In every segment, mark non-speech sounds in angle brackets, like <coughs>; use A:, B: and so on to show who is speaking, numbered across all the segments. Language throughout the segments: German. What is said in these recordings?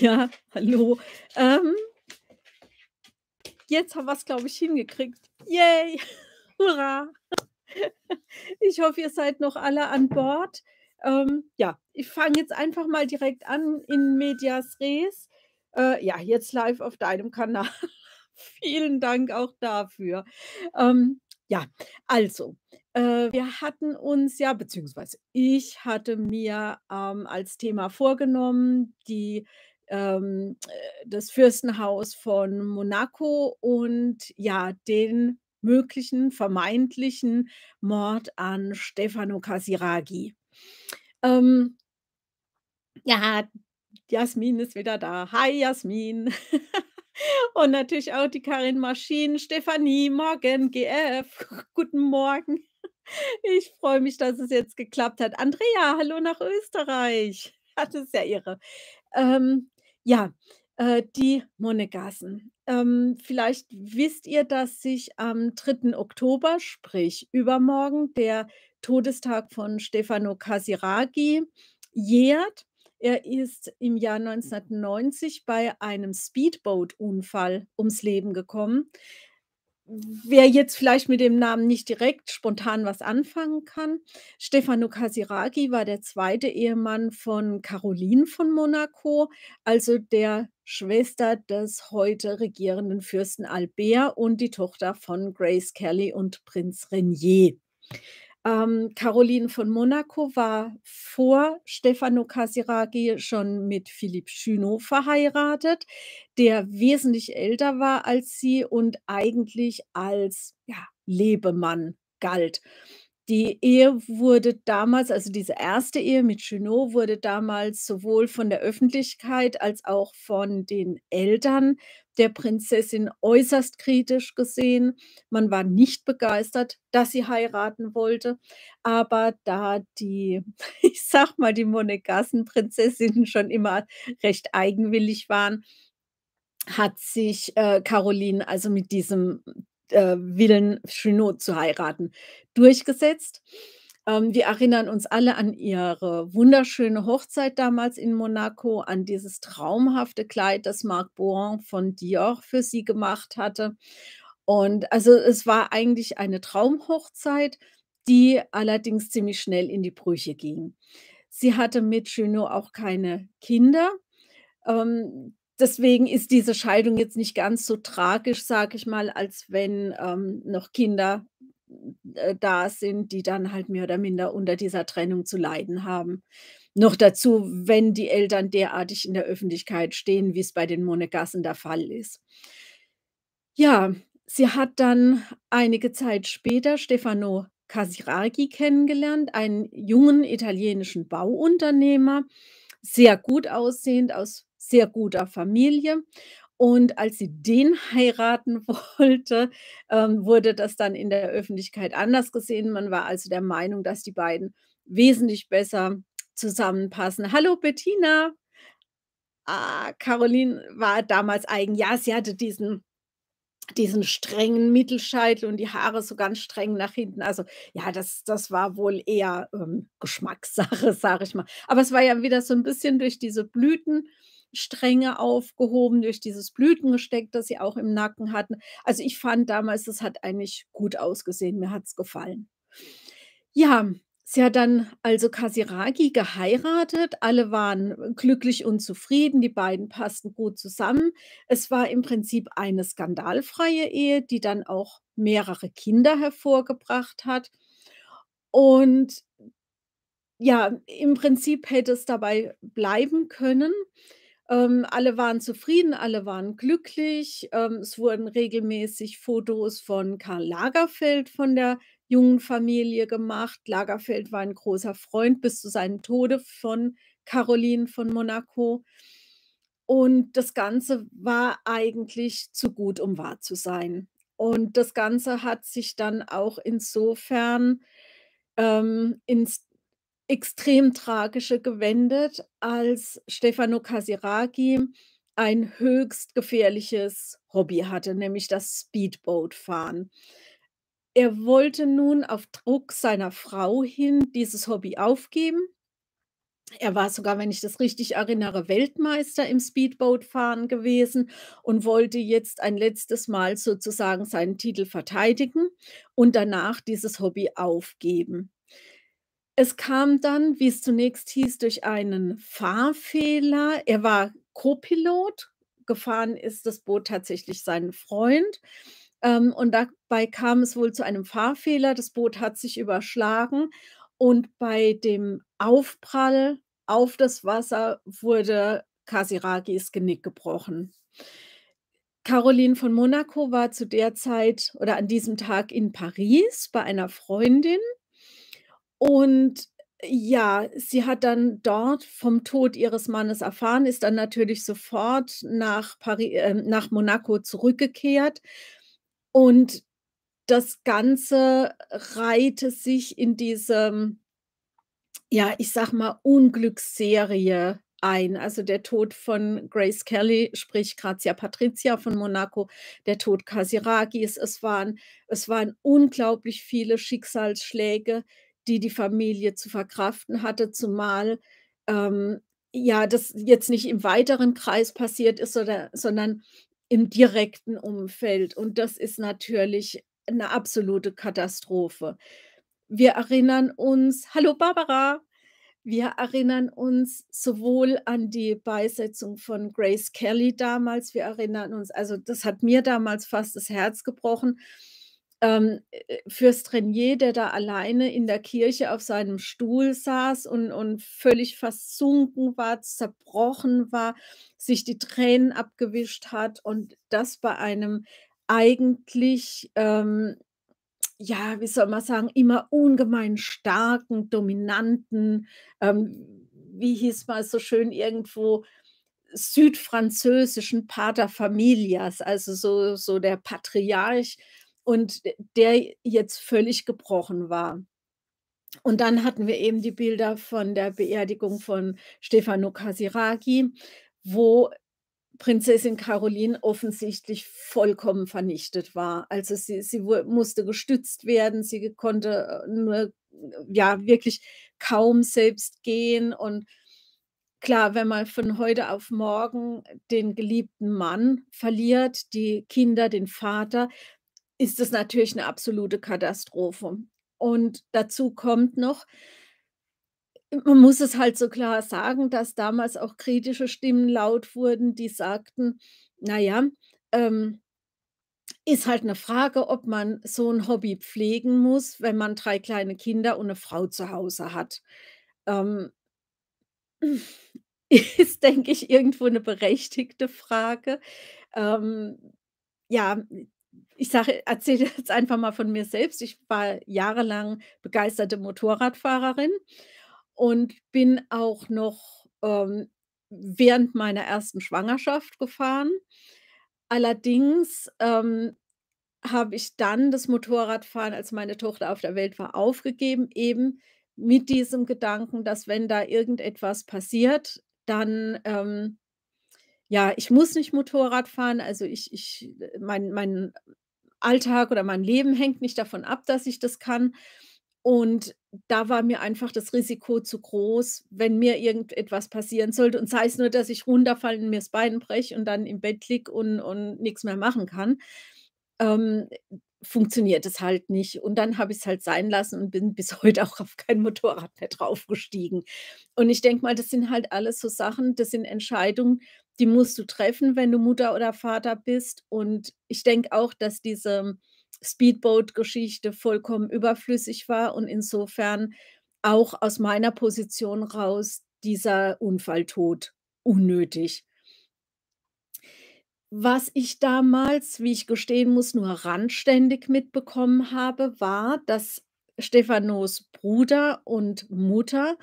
A: Ja, hallo. Ähm, jetzt haben wir's, glaube ich, hingekriegt. Yay, <laughs> hurra. <laughs> Ich hoffe, ihr seid noch alle an Bord. Ähm, ja, ich fange jetzt einfach mal direkt an in medias res. Äh, ja, jetzt live auf deinem Kanal. <laughs> Vielen Dank auch dafür. Ähm, ja, also, äh, wir hatten uns ja beziehungsweise ich hatte mir, ähm, als Thema vorgenommen, die ähm, äh, das Fürstenhaus von Monaco und ja, den möglichen, vermeintlichen Mord an Stefano Casiraghi. Ähm, ja, Jasmin ist wieder da. Hi Jasmin. <laughs> Und natürlich auch die Karin Maschin, Stefanie, morgen, GF, <laughs> guten Morgen. Ich freue mich, dass es jetzt geklappt hat. Andrea, hallo nach Österreich. <laughs> Das ist ja irre. Ähm, ja, äh, die Monegassen. Ähm, vielleicht wisst ihr, dass sich am 3. Oktober, sprich übermorgen, der Todestag von Stefano Casiraghi jährt. Er ist im Jahr 1990 bei einem Speedboat-Unfall ums Leben gekommen. Wer jetzt vielleicht mit dem Namen nicht direkt spontan was anfangen kann, Stefano Casiraghi war der zweite Ehemann von Caroline von Monaco, also der Schwester des heute regierenden Fürsten Albert und die Tochter von Grace Kelly und Prinz Rainier. Ähm, Caroline von Monaco war vor Stefano Casiraghi schon mit Philippe Junot verheiratet, der wesentlich älter war als sie und eigentlich als, ja, Lebemann galt. Die Ehe wurde damals also diese erste Ehe mit Junot wurde damals sowohl von der Öffentlichkeit als auch von den Eltern der Prinzessin äußerst kritisch gesehen. Man war nicht begeistert, dass sie heiraten wollte, aber da die, <laughs> ich sage mal, die Monegassen-Prinzessinnen schon immer recht eigenwillig waren, hat sich, äh, Caroline also mit diesem, äh, Willen, Junot zu heiraten, durchgesetzt. Ähm, wir erinnern uns alle an ihre wunderschöne Hochzeit damals in Monaco, an dieses traumhafte Kleid, das Marc Bohan von Dior für sie gemacht hatte. Und also, es war eigentlich eine Traumhochzeit, die allerdings ziemlich schnell in die Brüche ging. Sie hatte mit Junot auch keine Kinder. Ähm, deswegen ist diese Scheidung jetzt nicht ganz so tragisch, sage ich mal, als wenn, ähm, noch Kinder, äh, da sind, die dann halt mehr oder minder unter dieser Trennung zu leiden haben. Noch dazu, wenn die Eltern derartig in der Öffentlichkeit stehen, wie es bei den Monegassen der Fall ist. Ja, sie hat dann einige Zeit später Stefano Casiraghi kennengelernt, einen jungen italienischen Bauunternehmer, sehr gut aussehend, aus sehr guter Familie. Und als sie den <laughs> heiraten wollte, ähm, wurde das dann in der Öffentlichkeit anders gesehen. Man war also der Meinung, dass die beiden wesentlich besser zusammenpassen. Hallo Bettina. Ah, Caroline war damals eigen. Ja, sie hatte diesen diesen strengen Mittelscheitel und die Haare so ganz streng nach hinten. Also, ja, das das war wohl eher, ähm, Geschmackssache, <laughs> sage ich mal. Aber es war ja wieder so 'n bisschen durch diese Blütenstränge aufgehoben, durch dieses Blütengesteck, das sie auch im Nacken hatten. Also, ich fand damals, das hat eigentlich gut ausgesehen. Mir hat's gefallen. Ja, sie hat dann also Casiraghi geheiratet. Alle waren, äh, glücklich und zufrieden. Die beiden passten gut zusammen. Es war im Prinzip eine skandalfreie Ehe, die dann auch mehrere Kinder hervorgebracht hat. Und ja, im Prinzip hätte es dabei bleiben können. Ähm, alle waren zufrieden, alle waren glücklich. Ähm, es wurden regelmäßig Fotos von Karl Lagerfeld von der jungen Familie gemacht. Lagerfeld war 'n großer Freund bis zu seinem Tode von Caroline von Monaco. Und das Ganze war eigentlich zu gut, um wahr zu sein. Und das Ganze hat sich dann auch insofern, ähm, ins extrem Tragische gewendet, als Stefano Casiraghi ein höchst gefährliches Hobby hatte, nämlich das Speedboat-Fahren. Er wollte nun auf Druck seiner Frau hin dieses Hobby aufgeben Er war sogar, wenn ich das richtig erinnere, Weltmeister im Speedbootfahren gewesen und wollte jetzt ein letztes Mal sozusagen seinen Titel verteidigen und danach dieses Hobby aufgeben. Es kam dann, wie es zunächst hieß, durch einen Fahrfehler. Er war Co-Pilot, gefahren ist das Boot tatsächlich sein Freund, ähm, und dabei kam es wohl zu einem Fahrfehler. Das Boot hat sich überschlagen und bei dem Aufprall auf das Wasser wurde Casiragis Genick gebrochen. Caroline von Monaco war zu der Zeit oder an diesem Tag in Paris bei einer Freundin und ja, sie hat dann dort vom Tod ihres Mannes erfahren, ist dann natürlich sofort nach Pari ähm, nach Monaco zurückgekehrt und das Ganze reihte sich in diesem ja, ich sage mal, Unglücksserie ein. Also, der Tod von Grace Kelly, sprich Grazia Patrizia von Monaco, der Tod Casiragis. Es waren es waren unglaublich viele Schicksalsschläge, die die Familie zu verkraften hatte, zumal, ähm, ja, das jetzt nicht im weiteren Kreis passiert ist, oder sondern im direkten Umfeld. Und das ist natürlich 'ne absolute Katastrophe. Wir erinnern uns hallo Barbara. Wir erinnern uns sowohl an die Beisetzung von Grace Kelly damals wir erinnern uns also, das hat mir damals fast das Herz gebrochen, ähm, äh, Fürst Renier, der da alleine in der Kirche auf seinem Stuhl saß und und völlig versunken war, zerbrochen war, sich die Tränen abgewischt hat und das bei einem eigentlich, ähm, ja, wie soll man sagen, immer ungemein starken, dominanten, ähm, wie hieß mal so schön irgendwo, südfranzösischen Paterfamilias, also so so der Patriarch und der jetzt völlig gebrochen war. Und dann hatten wir eben die Bilder von der Beerdigung von Stefano Casiraghi, wo Prinzessin Caroline offensichtlich vollkommen vernichtet war. Also, sie sie musste gestützt werden, sie konnte, äh, nur, ja, wirklich kaum selbst gehen und klar, wenn man von heute auf morgen den geliebten Mann verliert, die Kinder, den Vater, ist das natürlich 'ne absolute Katastrophe. Und dazu kommt noch man muss es halt so klar sagen, dass damals auch kritische Stimmen laut wurden, die sagten: „Na ja, ähm, ist halt 'ne Frage, ob man so 'n Hobby pflegen muss, wenn man 3 kleine Kinder und 'ne Frau zu Hause hat.“ Ähm <laughs> ist, denke ich, irgendwo 'ne berechtigte Frage. Ähm, ja, ich sage erzähle jetzt <laughs> einfach mal von mir selbst. Ich war jahrelang begeisterte Motorradfahrerin und bin auch noch, ähm, während meiner 1. Schwangerschaft gefahren. Allerdings, ähm, habe ich dann das Motorradfahren, als meine Tochter auf der Welt war, aufgegeben, eben mit diesem Gedanken, dass wenn da irgendetwas passiert, dann, ähm ja, ich muss nicht Motorrad fahren, also, ich ich mein mein Alltag oder mein Leben hängt nicht davon ab, dass ich das kann. Und da war mir einfach das Risiko zu groß, wenn mir irgendetwas passieren sollte und sei es nur, dass ich runterfalle und mir das Bein breche und dann im Bett liege und und nix mehr machen kann, ähm, funktioniert es halt nicht. Und dann habe ich's halt sein lassen und bin bis <laughs> heute auch auf kein Motorrad mehr draufgestiegen. Und ich denke mal, das sind halt alles so Sachen das sind Entscheidungen, die musst du treffen, wenn du Mutter oder Vater bist. Und ich denke auch, dass diese Speedboat-Geschichte vollkommen überflüssig war und insofern auch aus meiner Position raus dieser Unfalltod unnötig. Was ich damals, wie ich gestehen muss, nur randständig mitbekommen habe, war, dass Stefanos Bruder und Mutter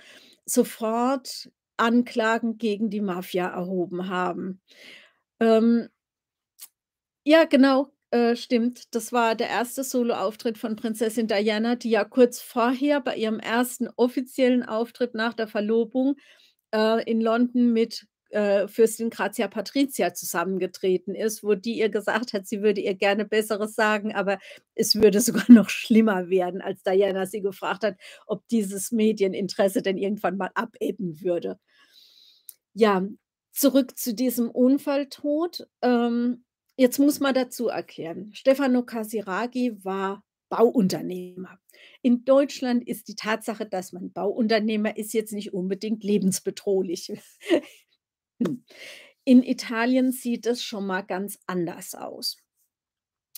A: sofort Anklagen gegen die Mafia erhoben haben. Ähm ja, genau, äh, stimmt. Das war der 1. Soloauftritt von Prinzessin Diana, die ja kurz vorher bei ihrem 1. offiziellen Auftritt nach der Verlobung, äh, in London mit äh, Fürstin Grazia Patrizia zusammengetreten ist, wo die ihr gesagt hat, sie würde ihr gerne Besseres sagen, aber es würde sogar <laughs> noch schlimmer werden, als Diana sie gefragt hat, ob dieses Medieninteresse denn irgendwann mal abebben würde. Ja, zurück zu diesem Unfalltod. Ähm, jetzt muss man dazu erklären, Stefano Casiraghi war Bauunternehmer. In Deutschland ist die Tatsache, dass man Bauunternehmer ist, jetzt nicht unbedingt lebensbedrohlich. <laughs> Hm. In Italien sieht es schon mal ganz anders aus.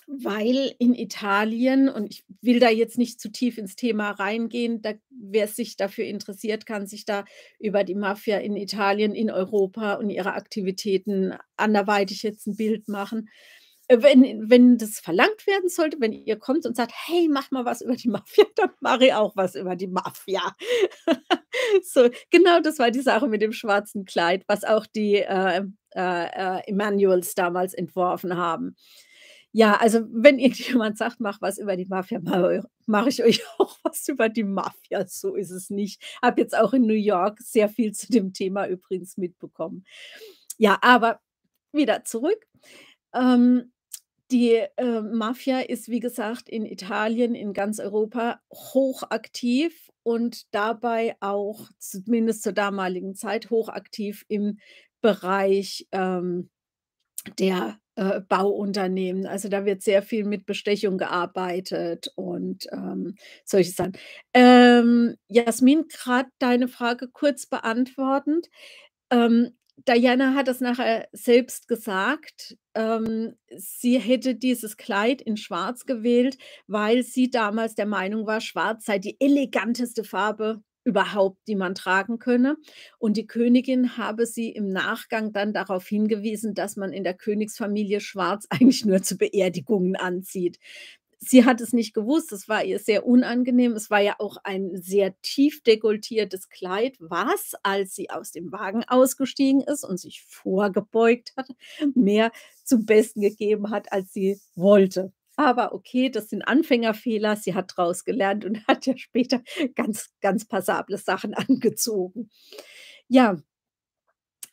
A: Weil in Italien und ich will da jetzt nicht zu tief ins Thema reingehen, da wer sich dafür interessiert, kann sich da über die Mafia in Italien, in Europa und ihre Aktivitäten anderweitig jetzt 'n Bild machen. Wenn wenn das verlangt werden sollte, wenn ihr kommt und sagt: „Hey, mach mal was über die Mafia“, <laughs> dann mache ich auch was über die Mafia. <laughs> So, genau das war die Sache mit dem schwarzen Kleid, was auch die, äh, äh, äh, Emanuels damals entworfen haben. Ja, also, wenn <laughs> irgendjemand sagt: „Mach was über die Mafia“, mache ich euch auch was über die Mafia, so ist es nicht. Habe jetzt auch in New York sehr viel zu dem Thema übrigens mitbekommen. Ja, aber wieder zurück. Ähm, die, äh, Mafia ist, wie gesagt, in Italien, in ganz Europa hochaktiv und dabei auch, zumindest zur damaligen Zeit, hochaktiv im Bereich, ähm, der, äh, Bauunternehmen. Also, da wird sehr viel mit Bestechung gearbeitet und, ähm, solche Sachen. Ähm, Jasmin, grad deine Frage kurz beantwortend. Ähm, Diana hat das nachher selbst gesagt, ähm, sie hätte dieses Kleid in Schwarz gewählt, weil sie damals der Meinung war, Schwarz sei die eleganteste Farbe überhaupt, die man tragen könne. Und die Königin habe sie im Nachgang dann darauf hingewiesen, dass man in der Königsfamilie Schwarz <laughs> eigentlich nur zu Beerdigungen anzieht. Sie hat es nicht gewusst, es war ihr sehr unangenehm. Es war ja auch ein sehr tief dekolletiertes Kleid, was, als sie aus dem Wagen ausgestiegen ist und sich vorgebeugt hat, mehr zum Besten gegeben hat, als sie wollte. Aber okay, das sind Anfängerfehler. Sie hat draus gelernt und <laughs> hat ja später ganz, ganz passable Sachen angezogen. Ja.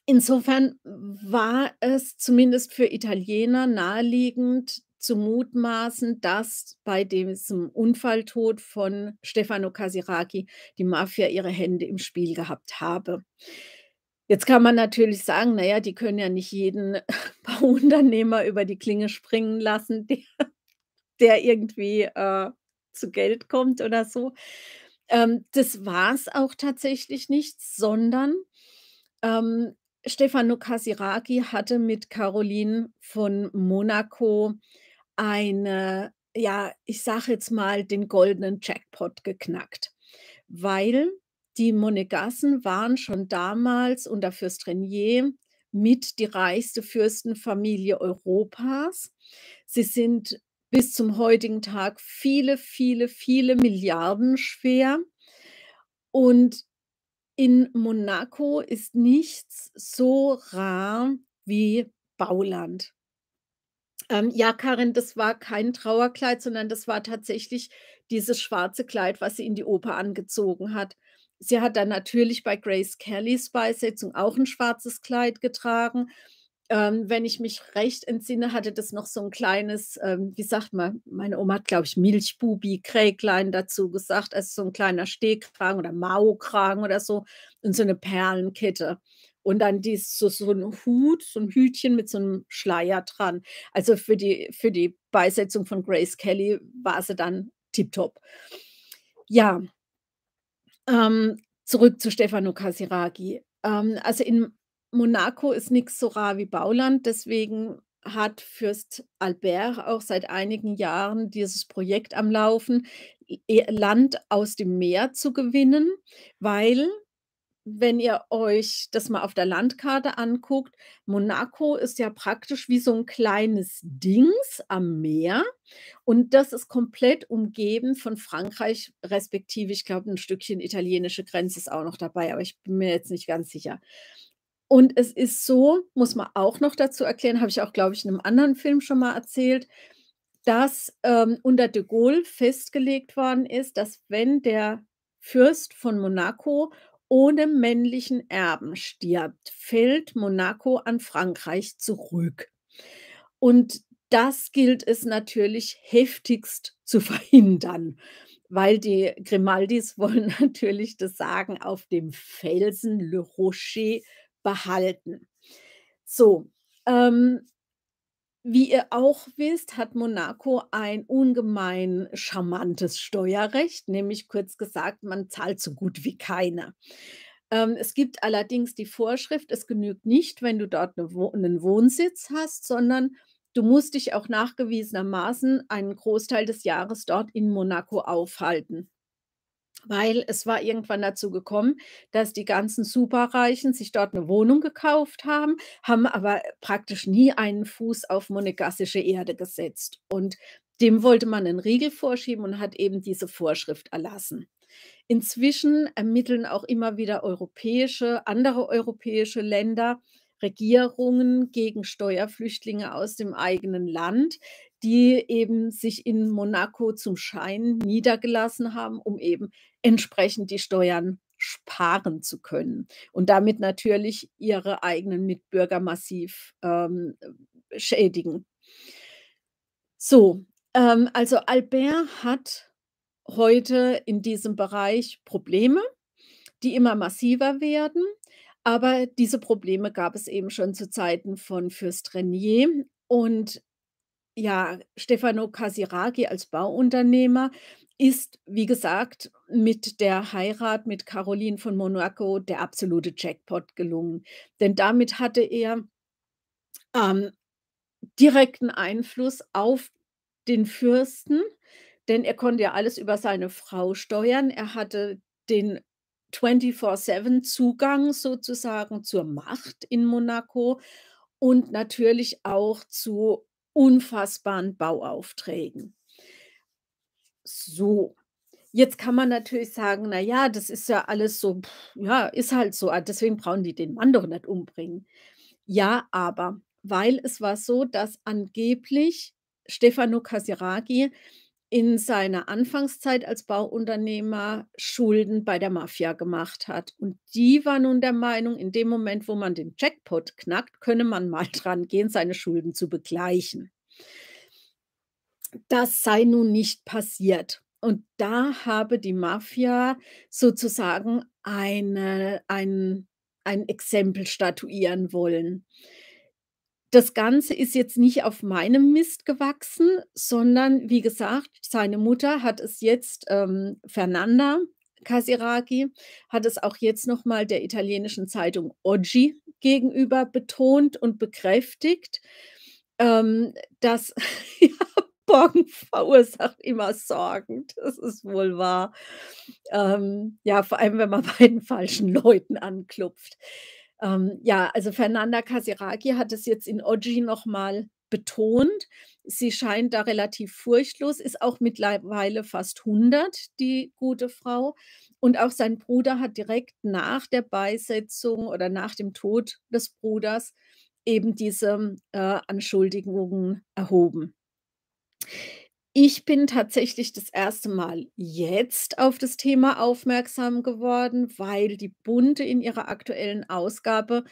A: Insofern war es zumindest für Italiener naheliegend zu mutmaßen, dass bei diesem Unfalltod von Stefano Casiraghi die Mafia ihre Hände im Spiel gehabt habe. Jetzt kann man natürlich sagen: „Na ja, die können ja nicht jeden <laughs> Bauunternehmer über die Klinge springen lassen, der der irgendwie, äh, zu Geld kommt oder so.“ Ähm, das war's auch tatsächlich nicht, sondern, ähm, Stefano Casiraghi hatte mit Caroline von Monaco eine ja, ich sage jetzt mal, den goldenen Jackpot geknackt, weil die Monegassen waren schon damals unter Fürst Rainier mit die reichste Fürstenfamilie Europas. Sie sind bis zum heutigen Tag viele, viele, viele Milliarden schwer. Und in Monaco ist nichts so rar wie Bauland. Ähm, ja, Karin, das war kein Trauerkleid, sondern das war tatsächlich dieses schwarze Kleid, was sie in die Oper angezogen hat. Sie hat dann natürlich bei Grace Kellys Beisetzung auch 'n schwarzes Kleid getragen. Ähm, wenn ich mich recht entsinne, hatte das noch so 'n kleines, ähm, wie sagt man meine Oma hat, glaube ich, Milchbubi-Kräglein dazu gesagt, also so 'n kleiner Stehkragen oder Maokragen oder so und so 'ne Perlenkette. Und dann dies so so 'n Hut, so 'n Hütchen mit so 'nem Schleier dran. Also, für die für die Beisetzung von Grace Kelly war sie dann tipptopp. Ja. Ähm, zurück zu Stefano Casiraghi. Ähm, also, in Monaco ist nix so rar wie Bauland, deswegen hat Fürst Albert auch seit einigen Jahren dieses Projekt am Laufen, Land aus dem Meer zu gewinnen, weil wenn ihr euch das mal auf der Landkarte anguckt, Monaco ist ja praktisch wie so 'n kleines Dings am Meer und das ist komplett umgeben von Frankreich, respektive, ich glaube, 'n Stückchen italienische Grenze ist auch noch dabei, aber ich bin mir jetzt nicht ganz sicher. Und es ist so, muss man auch noch dazu erklären, habe ich auch, glaube ich, in 'nem anderen Film schon mal erzählt, dass, ähm, unter de Gaulle festgelegt worden ist, dass wenn der Fürst von Monaco ohne männlichen Erben stirbt, fällt Monaco an Frankreich zurück. Und das gilt es natürlich heftigst zu <laughs> verhindern, weil die Grimaldis wollen <laughs> natürlich das Sagen auf dem Felsen Le Rocher behalten. So, ähm, wie ihr auch wisst, hat Monaco ein ungemein charmantes Steuerrecht, nämlich kurz gesagt, man zahlt so gut wie keiner. Ähm, es gibt allerdings die Vorschrift, es genügt nicht, wenn du dort 'ne Wo 'nen Wohnsitz hast, sondern du musst dich auch nachgewiesenermaßen einen Großteil des Jahres dort in Monaco aufhalten. Weil es war irgendwann dazu gekommen, dass die ganzen Superreichen sich dort 'ne Wohnung gekauft haben, haben aber praktisch nie einen Fuß auf monegassische Erde gesetzt. Und dem wollte man 'nen Riegel vorschieben und hat eben diese Vorschrift erlassen. Inzwischen ermitteln auch immer wieder europäische andere europäische Länder, Regierungen gegen Steuerflüchtlinge aus dem eigenen Land, die eben sich in Monaco zum Schein niedergelassen haben, um eben entsprechend die Steuern sparen zu können. Und damit natürlich ihre eigenen Mitbürger massiv, ähm, schädigen. So, ähm, also Albert hat heute in diesem Bereich Probleme, die immer massiver werden, aber diese Probleme gab es eben schon zu Zeiten von Fürst Rainier und ja, Stefano Casiraghi als Bauunternehmer ist, wie gesagt, mit der Heirat mit Caroline von Monaco der absolute Jackpot gelungen. Denn damit hatte er ähm, direkten Einfluss auf den Fürsten, denn er konnte ja alles über seine Frau steuern. Er hatte den 24/7 Zugang sozusagen zur Macht in Monaco und natürlich auch zu unfassbaren Bauaufträgen. So, jetzt kann man natürlich sagen: „Na ja, das ist ja alles so ja, ist halt so, ah, deswegen brauchen die den Mann doch nicht umbringen.“ Ja, aber weil es war so, dass angeblich Stefano Casiraghi in seiner Anfangszeit als Bauunternehmer Schulden bei der Mafia gemacht hat. Und die war nun der Meinung, in dem Moment, wo man den Jackpot knackt, könne man mal <laughs> dran gehen, seine Schulden zu begleichen. Das sei nun nicht passiert. Und da habe die Mafia sozusagen eine ein ein Exempel statuieren wollen. Das Ganze ist jetzt nicht auf meinem Mist gewachsen, sondern wie gesagt, seine Mutter hat es jetzt, ähm, Fernanda Casiraghi hat es auch jetzt noch mal der italienischen Zeitung Oggi gegenüber betont und bekräftigt, ähm, dass <laughs> ja, Borgen verursacht immer Sorgen. Das ist wohl wahr. Ähm, ja, vor allem, wenn man bei den falschen Leuten anklopft. Ähm, ja, also Fernanda Casiraghi hat es jetzt in Oggi noch mal betont. Sie scheint da relativ furchtlos, ist auch mittlerweile fast 100, die gute Frau. Und auch sein Bruder hat direkt nach der Beisetzung oder nach dem Tod des Bruders eben diese, äh, Anschuldigungen erhoben. Ich bin tatsächlich das erste Mal jetzt auf das Thema aufmerksam geworden, weil die Bunte in ihrer aktuellen Ausgabe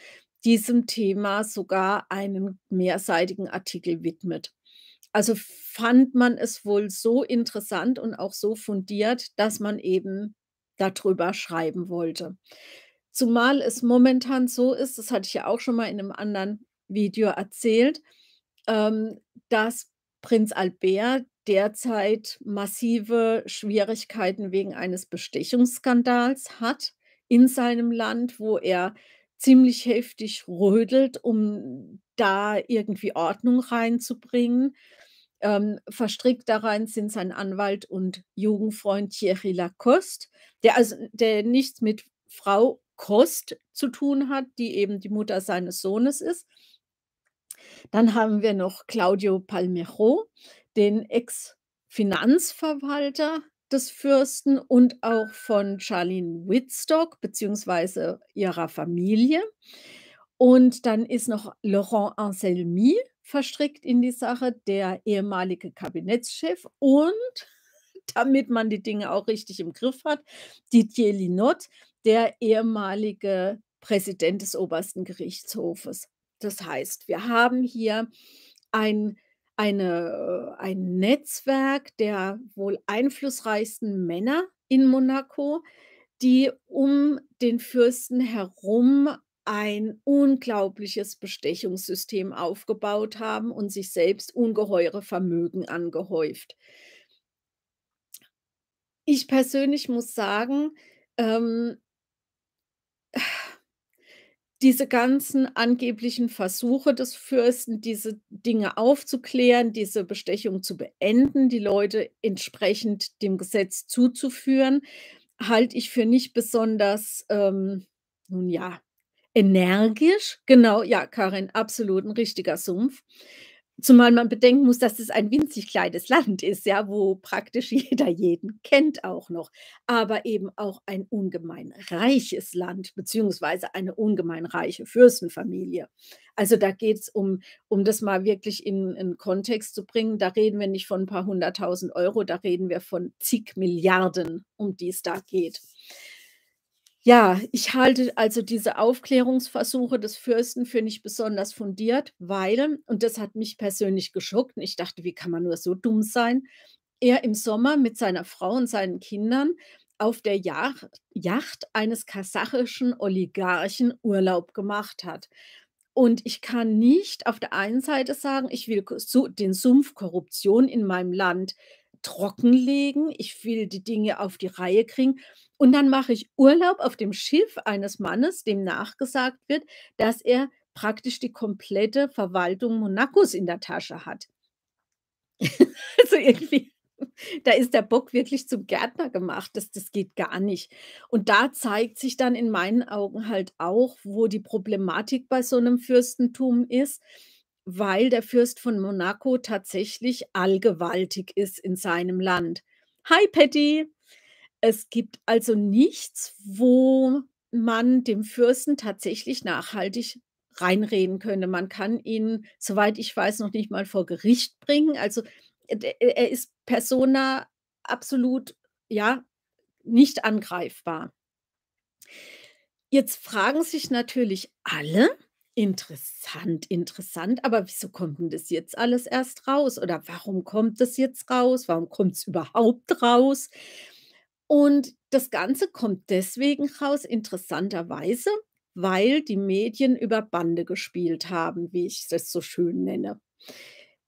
A: diesem Thema sogar einen mehrseitigen Artikel widmet. Also fand man es wohl so interessant und auch so fundiert, dass man eben dadrüber schreiben wollte. Zumal es momentan so ist, das hatte ich ja auch schon mal in 'nem anderen Video erzählt, ähm, dass Prinz Albert derzeit massive Schwierigkeiten wegen eines Bestechungsskandals hat in seinem Land, wo er ziemlich heftig rödelt, um da irgendwie Ordnung reinzubringen. Ähm, verstrickt darein sind sein Anwalt und Jugendfreund Thierry Lacoste, der also der nichts mit Frau Coste zu tun hat, die eben die Mutter seines Sohnes ist. Dann haben wir noch Claudio Palmero, den Ex-Finanzverwalter des Fürsten und auch von Charlene Wittstock beziehungsweise ihrer Familie. Und dann ist noch Laurent Anselmi verstrickt in die Sache, der ehemalige Kabinettschef und <laughs> damit man die Dinge auch richtig im Griff hat, Didier Linot, der ehemalige Präsident des Obersten Gerichtshofes. Das heißt, wir haben hier ein eine äh, ein Netzwerk der wohl einflussreichsten Männer in Monaco, die um den Fürsten herum ein unglaubliches Bestechungssystem aufgebaut haben und sich selbst ungeheure Vermögen angehäuft. Ich persönlich muss sagen, ähm diese ganzen angeblichen Versuche des Fürsten, diese Dinge aufzuklären, diese Bestechung zu beenden, die Leute entsprechend dem Gesetz zuzuführen, halte ich für nicht besonders, ähm, nun ja, energisch. Genau, ja, Karin, absolut 'n richtiger Sumpf. Zumal man bedenken muss, dass es ein winzig kleines Land ist, ja, wo praktisch <laughs> jeder jeden kennt auch noch, aber eben auch ein ungemein reiches Land beziehungsweise eine ungemein reiche Fürstenfamilie. Also, da geht's um um das mal wirklich in in Kontext zu bringen, da reden wir nicht von 'n paar 100.000 €, da reden wir von zig Milliarden, um die es da geht. Ja, ich halte also diese Aufklärungsversuche des Fürsten für nicht besonders fundiert, weil und das hat mich persönlich geschockt und ich dachte: „Wie kann man nur so dumm sein?“ er im Sommer mit seiner Frau und seinen Kindern auf der Yacht eines kasachischen Oligarchen Urlaub gemacht hat. Und ich kann nicht auf der einen Seite sagen, ich will den Sumpf Korruption in meinem Land trockenlegen, ich will die Dinge auf die Reihe kriegen und dann mache ich Urlaub auf dem Schiff eines Mannes, dem nachgesagt wird, dass er praktisch die komplette Verwaltung Monacos in der Tasche hat. <laughs> Also, irgendwie, da ist der Bock wirklich zum Gärtner gemacht. Das das geht gar nicht. Und da zeigt sich dann in meinen Augen halt auch, wo die Problematik bei so 'nem Fürstentum ist, weil der Fürst von Monaco tatsächlich allgewaltig ist in seinem Land. Hi Patty. Es gibt also nichts, wo man dem Fürsten tatsächlich nachhaltig reinreden könne. Man kann ihn, soweit ich weiß, noch nicht mal vor Gericht bringen. Also, äh, d er ist persona absolut, ja, nicht angreifbar. Jetzt fragen sich natürlich alle: „Interessant, interessant, aber wieso kommt 'n das jetzt alles erst raus oder warum kommt das jetzt raus? Warum kommt's überhaupt raus?“ Und das Ganze kommt deswegen raus, interessanterweise, weil die Medien über Bande gespielt haben, wie ich das so schön nenne.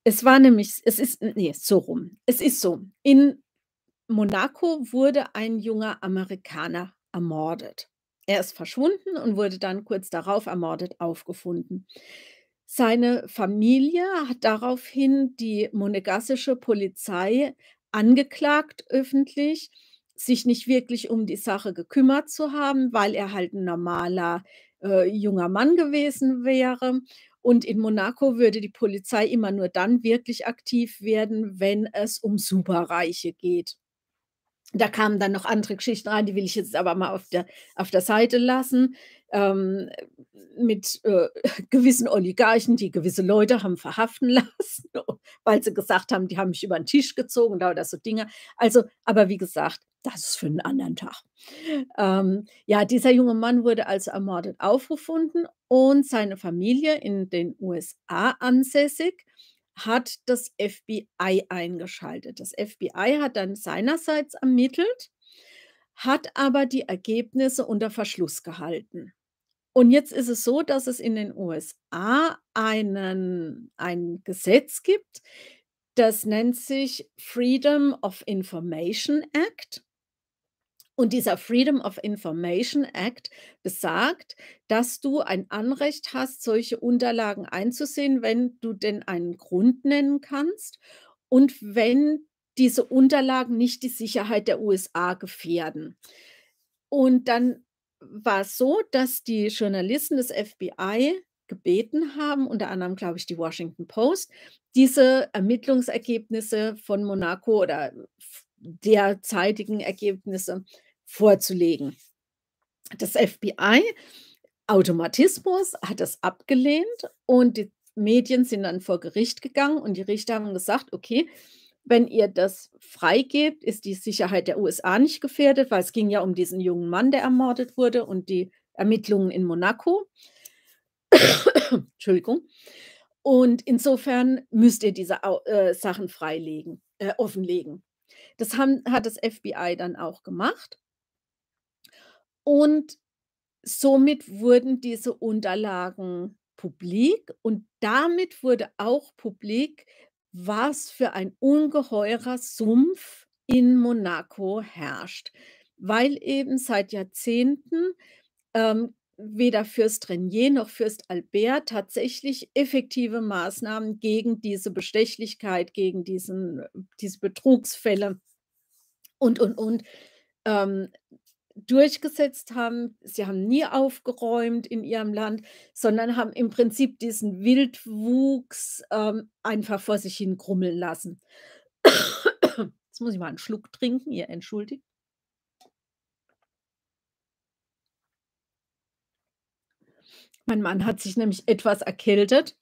A: Es war nämlich es ist ne, so rum. Es ist so, in Monaco wurde ein junger Amerikaner ermordet. Er ist verschwunden und wurde dann kurz darauf ermordet aufgefunden. Seine Familie hat daraufhin die monegassische Polizei angeklagt öffentlich, sich nicht wirklich um die Sache gekümmert zu haben, weil er halt 'n normaler, äh, junger Mann gewesen wäre. Und in Monaco würde die Polizei immer nur dann wirklich aktiv werden, wenn es um Superreiche geht. Da kamen dann noch andere Geschichten rein, die will ich jetzt aber mal auf der auf der Seite lassen, ähm, mit, äh, <laughs> gewissen Oligarchen, die gewisse Leute haben verhaften <laughs> lassen, weil sie gesagt haben, die haben mich über 'n Tisch gezogen lauter so Dinge. Also aber wie gesagt, das ist für 'n anderen Tag. Ähm, ja, dieser junge Mann wurde also ermordet aufgefunden und seine Familie in den USA ansässig, hat das FBI eingeschaltet. Das FBI hat dann seinerseits ermittelt, hat aber die Ergebnisse unter Verschluss gehalten. Und jetzt ist es so, dass es in den USA einen ein Gesetz gibt, das nennt sich Freedom of Information Act. Und dieser Freedom of Information Act besagt, dass du ein Anrecht hast, solche Unterlagen einzusehen, wenn du denn einen Grund nennen kannst und wenn diese Unterlagen nicht die Sicherheit der USA gefährden. Und dann war's so, dass die Journalisten des FBI gebeten haben, unter anderem, glaube ich, die Washington Post, diese Ermittlungsergebnisse von Monaco oder derzeitigen Ergebnisse vorzulegen. Das FBI, Automatismus, hat das abgelehnt und die Medien sind dann vor Gericht gegangen und die Richter haben gesagt: „Okay, Wenn ihr das freigebt, ist die Sicherheit der USA nicht gefährdet, weil es ging ja um diesen jungen Mann, der ermordet wurde und die Ermittlungen in Monaco. Entschuldigung. Und insofern müsst ihr diese äh, Sachen freilegen äh, offenlegen. Das haben hat das FBI dann auch gemacht. Und somit wurden diese Unterlagen publik und damit wurde auch publik, was für ein ungeheurer Sumpf in Monaco herrscht, weil eben seit Jahrzehnten, ähm, weder Fürst Renier noch Fürst Albert tatsächlich effektive Maßnahmen gegen diese Bestechlichkeit, gegen diesen diese Betrugsfälle und, und, und, ähm, durchgesetzt haben. Sie haben nie aufgeräumt in ihrem Land, sondern haben im Prinzip diesen Wildwuchs, ähm, einfach vor sich hin grummeln lassen. Jetzt muss ich mal einen Schluck trinken, ihr entschuldigt. Mein Mann hat sich nämlich etwas erkältet.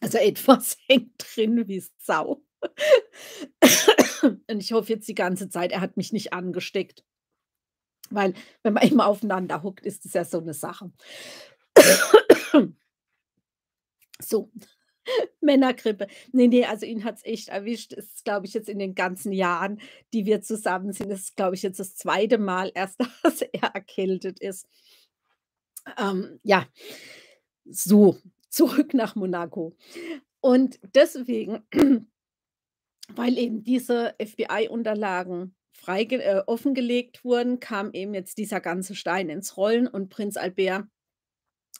A: Also etwas <laughs> hängt drin wie Sau. Und ich hoffe jetzt die ganze Zeit, er hat mich nicht angesteckt. Weil, wenn man <laughs> immer aufeinander hockt, ist es ja so eine Sache. <coughs> So, <laughs> Männergrippe. Ne, ne, also ihn hat es echt erwischt. Es ist, glaube ich, jetzt in den ganzen Jahren, die wir zusammen sind, ist, glaube ich, jetzt das zweite Mal erst, <laughs> dass er erkältet ist. Ähm, ja, so, zurück nach Monaco. Und deswegen, <clears throat> weil eben diese FBI-Unterlagen freige äh, offengelegt wurden, kam eben jetzt dieser ganze Stein ins Rollen und Prinz Albert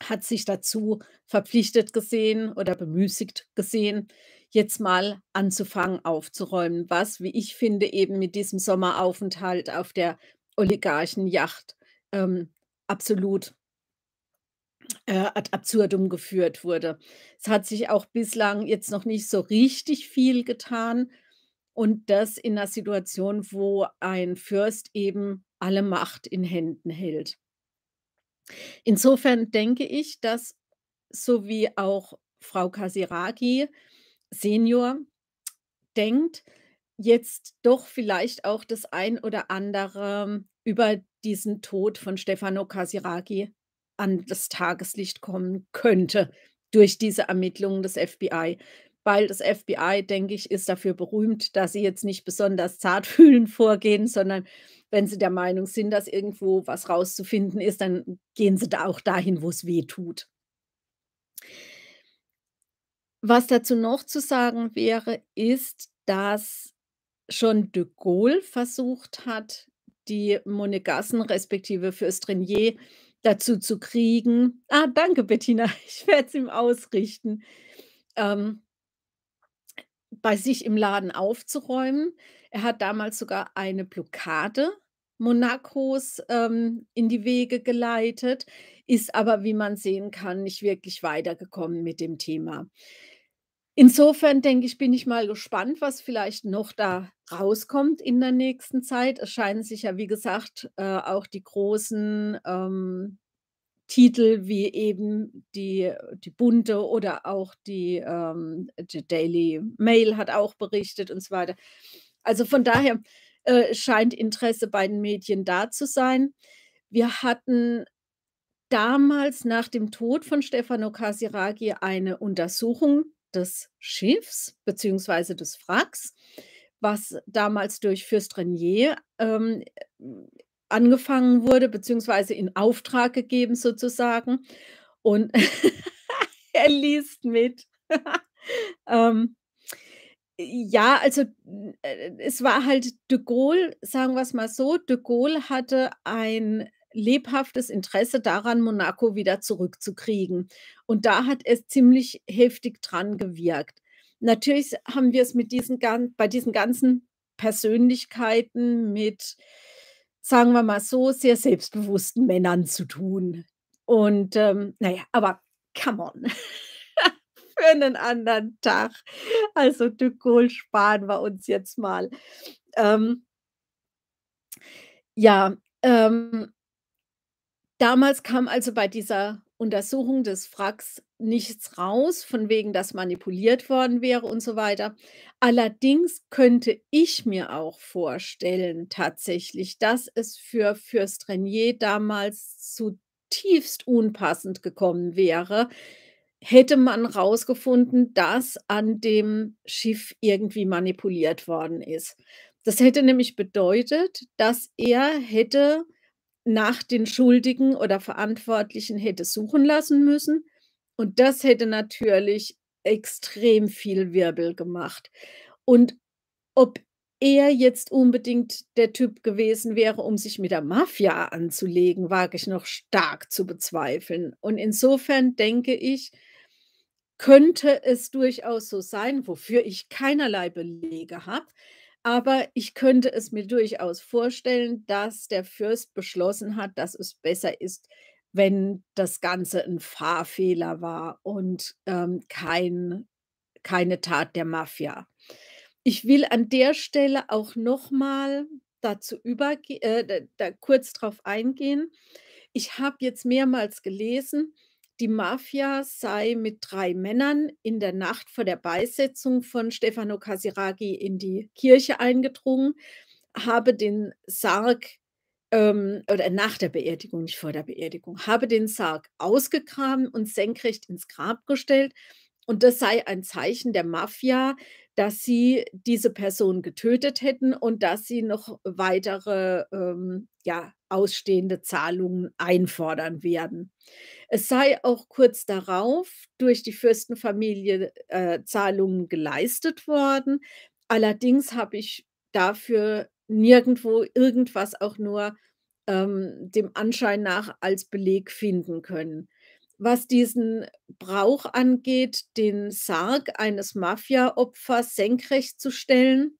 A: hat sich dazu verpflichtet gesehen oder bemüßigt gesehen, jetzt mal anzufangen aufzuräumen, was, wie ich finde, eben mit diesem Sommeraufenthalt auf der Oligarchenjacht ähm, absolut äh, ad absurdum geführt wurde. Es hat sich auch bislang jetzt noch nicht so richtig viel getan und das in 'ner Situation, wo ein Fürst eben alle Macht in Händen hält. Insofern denke ich, dass so wie auch Frau Casiraghi Senior denkt, jetzt doch vielleicht auch das ein oder andere über diesen Tod von Stefano Casiraghi an das Tageslicht kommen könnte durch diese Ermittlungen des FBI. Weil das FBI, denke ich, ist dafür berühmt, dass sie jetzt nicht besonders zartfühlend <laughs> vorgehen, sondern wenn sie der Meinung sind, dass irgendwo was rauszufinden ist, dann gehen sie da auch dahin, wo es weh tut. Was dazu noch zu sagen wäre, ist, dass schon de Gaulle versucht hat, die Monegassen respektive Fürst Renier dazu zu kriegen ah, danke Bettina, <laughs> ich werde es ihm ausrichten, ähm bei sich im Laden aufzuräumen. Er hat damals sogar eine Blockade Monacos, ähm, in die Wege geleitet, ist aber, wie man sehen kann, nicht wirklich weitergekommen mit dem Thema. Insofern denke ich, bin ich mal gespannt, was vielleicht noch da rauskommt in der nächsten Zeit. Es scheinen sich ja, wie gesagt, äh, auch die großen, ähm, Titel wie eben die die Bunte oder auch die, ähm die Daily Mail hat auch berichtet und so weiter. Also, von daher, äh, scheint Interesse bei den Medien da zu sein. Wir hatten damals nach dem Tod von Stefano Casiraghi eine Untersuchung des Schiffs beziehungsweise des Wracks, was damals durch Fürst Renier, ähm, angefangen wurde, beziehungsweise in Auftrag gegeben sozusagen. Und <laughs> er liest mit. <laughs> Ähm, ja, also, äh, es war halt de Gaulle, sagen wir's mal so, de Gaulle hatte ein lebhaftes Interesse daran, Monaco wieder zurückzukriegen. Und da hat es ziemlich heftig dran gewirkt. Natürlich haben wir es mit diesen bei diesen ganzen Persönlichkeiten mit sagen wir mal so, sehr selbstbewussten Männern zu tun. Und, ähm, na ja, aber come on, <laughs> für einen anderen Tag. Also, de Gaulle sparen wir uns jetzt mal. Ähm ja, ähm damals kam also bei dieser Untersuchung des Wracks nichts raus, von wegen, dass manipuliert worden wäre und so weiter. Allerdings könnte ich mir auch vorstellen tatsächlich, dass es für Fürst Rainier damals zutiefst unpassend gekommen wäre, hätte man rausgefunden, dass an dem Schiff irgendwie manipuliert worden ist. Das hätte nämlich bedeutet, dass er hätte nach den Schuldigen oder Verantwortlichen hätte suchen lassen müssen und das hätte natürlich extrem viel Wirbel gemacht. Und ob er jetzt unbedingt der Typ gewesen wäre, um sich mit der Mafia anzulegen, wage ich noch stark zu bezweifeln. Und insofern denke ich, könnte es durchaus so sein, wofür ich keinerlei Belege habe, aber ich könnte es mir durchaus vorstellen, dass der Fürst beschlossen hat, dass es besser ist, wenn das Ganze ein Fahrfehler war und, ähm, kein keine Tat der Mafia. Ich will an der Stelle auch noch mal dazu überge äh, da da kurz drauf eingehen. Ich habe jetzt mehrmals gelesen, die Mafia sei mit 3 Männern in der Nacht vor der Beisetzung von Stefano Casiraghi in die Kirche eingedrungen, habe den Sarg ähm, oder nach der Beerdigung, nicht vor der Beerdigung, habe den Sarg ausgegraben und senkrecht ins Grab gestellt. Und das sei ein Zeichen der Mafia, dass sie diese Person getötet hätten und dass sie noch weitere, ähm, ja, ausstehende Zahlungen einfordern werden. Es sei auch kurz darauf durch die Fürstenfamilie, äh, Zahlungen geleistet worden. Allerdings habe ich dafür nirgendwo irgendwas auch nur, ähm, dem Anschein nach als Beleg finden können. Was diesen Brauch angeht, den Sarg eines Mafiaopfers senkrecht zu stellen,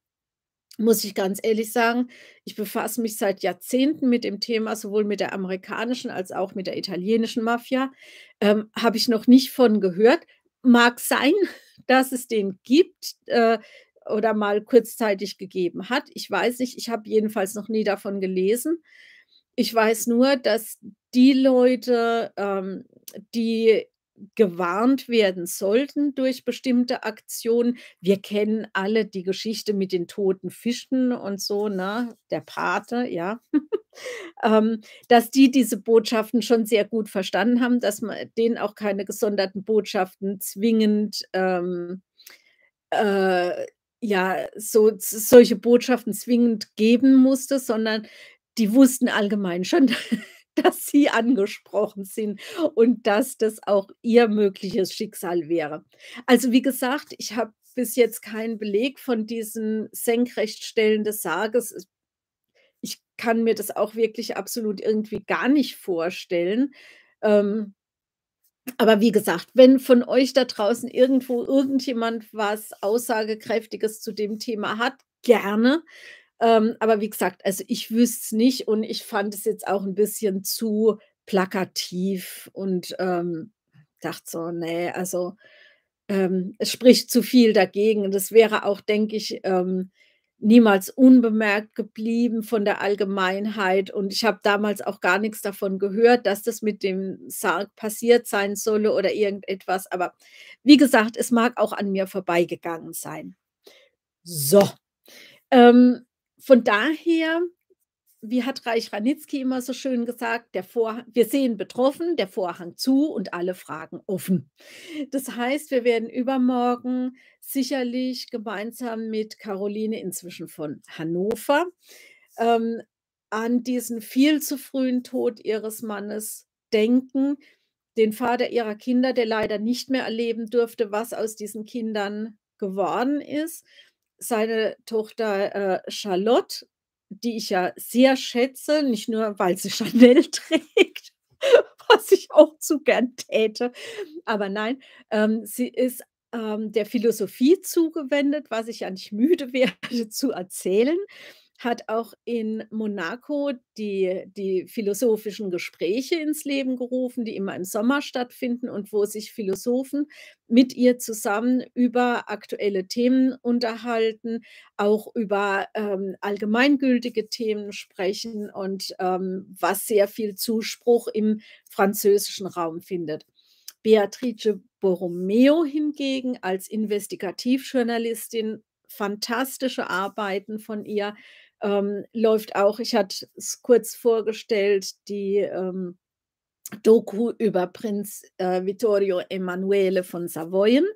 A: muss ich ganz ehrlich sagen, ich befasse mich seit Jahrzehnten mit dem Thema, sowohl mit der amerikanischen als auch mit der italienischen Mafia. Ähm, habe ich noch nicht von gehört. Mag sein, <laughs> dass es den gibt, äh, oder mal kurzzeitig gegeben hat. Ich weiß nicht, ich habe jedenfalls noch nie davon gelesen. Ich weiß nur, dass die Leute, ähm, die gewarnt werden sollten durch bestimmte Aktionen wir kennen alle die Geschichte mit den toten Fischen und so, ne? Der Pate, ja. <laughs> Ähm, dass die diese Botschaften schon sehr gut verstanden haben, dass man denen auch keine gesonderten Botschaften zwingend, ähm, äh, ja, so solche Botschaften zwingend geben musste, sondern die wussten allgemein schon, <laughs> <laughs> dass sie angesprochen sind und dass das auch ihr mögliches Schicksal wäre. Also, wie gesagt, ich habe bis jetzt keinen Beleg von diesem Senkrechtstellen des Sarges. Es ich kann mir das auch wirklich absolut irgendwie gar nicht vorstellen. Ähm, aber wie gesagt, wenn von euch da draußen irgendwo irgendjemand was Aussagekräftiges zu dem Thema hat, gerne. Ähm, aber wie gesagt, also ich wüsste es nicht und ich fand es jetzt auch ein bisschen zu plakativ und, ähm, dachte so: „Ne, also, ähm, es spricht zu viel dagegen.“ Und das wäre auch, denke ich, ähm, niemals unbemerkt geblieben von der Allgemeinheit. Und ich habe damals auch gar nichts davon gehört, dass das mit dem Sarg passiert sein solle oder irgendetwas. Aber wie gesagt, es mag auch an mir vorbeigegangen sein. So, ähm, von daher, wie hat Reich Ranitzky immer so schön gesagt, der Vorha wir sehen betroffen, der Vorhang zu und alle Fragen offen. Das heißt, wir werden übermorgen sicherlich gemeinsam mit Caroline inzwischen von Hannover, ähm, an diesen viel zu frühen Tod ihres Mannes denken, den Vater ihrer Kinder, der leider nicht mehr erleben durfte, was aus diesen Kindern geworden ist. Seine Tochter, äh, Charlotte, die ich ja sehr schätze, nicht nur, weil sie <laughs> Chanel trägt, <laughs> was ich auch zu gern täte, aber nein, ähm, sie ist, ähm, der Philosophie zugewendet, was ich ja nicht müde <laughs> werde zu erzählen, hat auch in Monaco die die philosophischen Gespräche ins Leben gerufen, die immer im Sommer stattfinden und wo sich Philosophen mit ihr zusammen über aktuelle Themen unterhalten, auch über, ähm, allgemeingültige Themen sprechen und, ähm, was sehr viel Zuspruch im französischen Raum findet. Beatrice Borromeo hingegen als Investigativjournalistin, fantastische Arbeiten von ihr, ähm, läuft auch ich hatte es kurz vorgestellt, die, ähm, Doku über Prinz, äh, Vittorio Emanuele von Savoyen.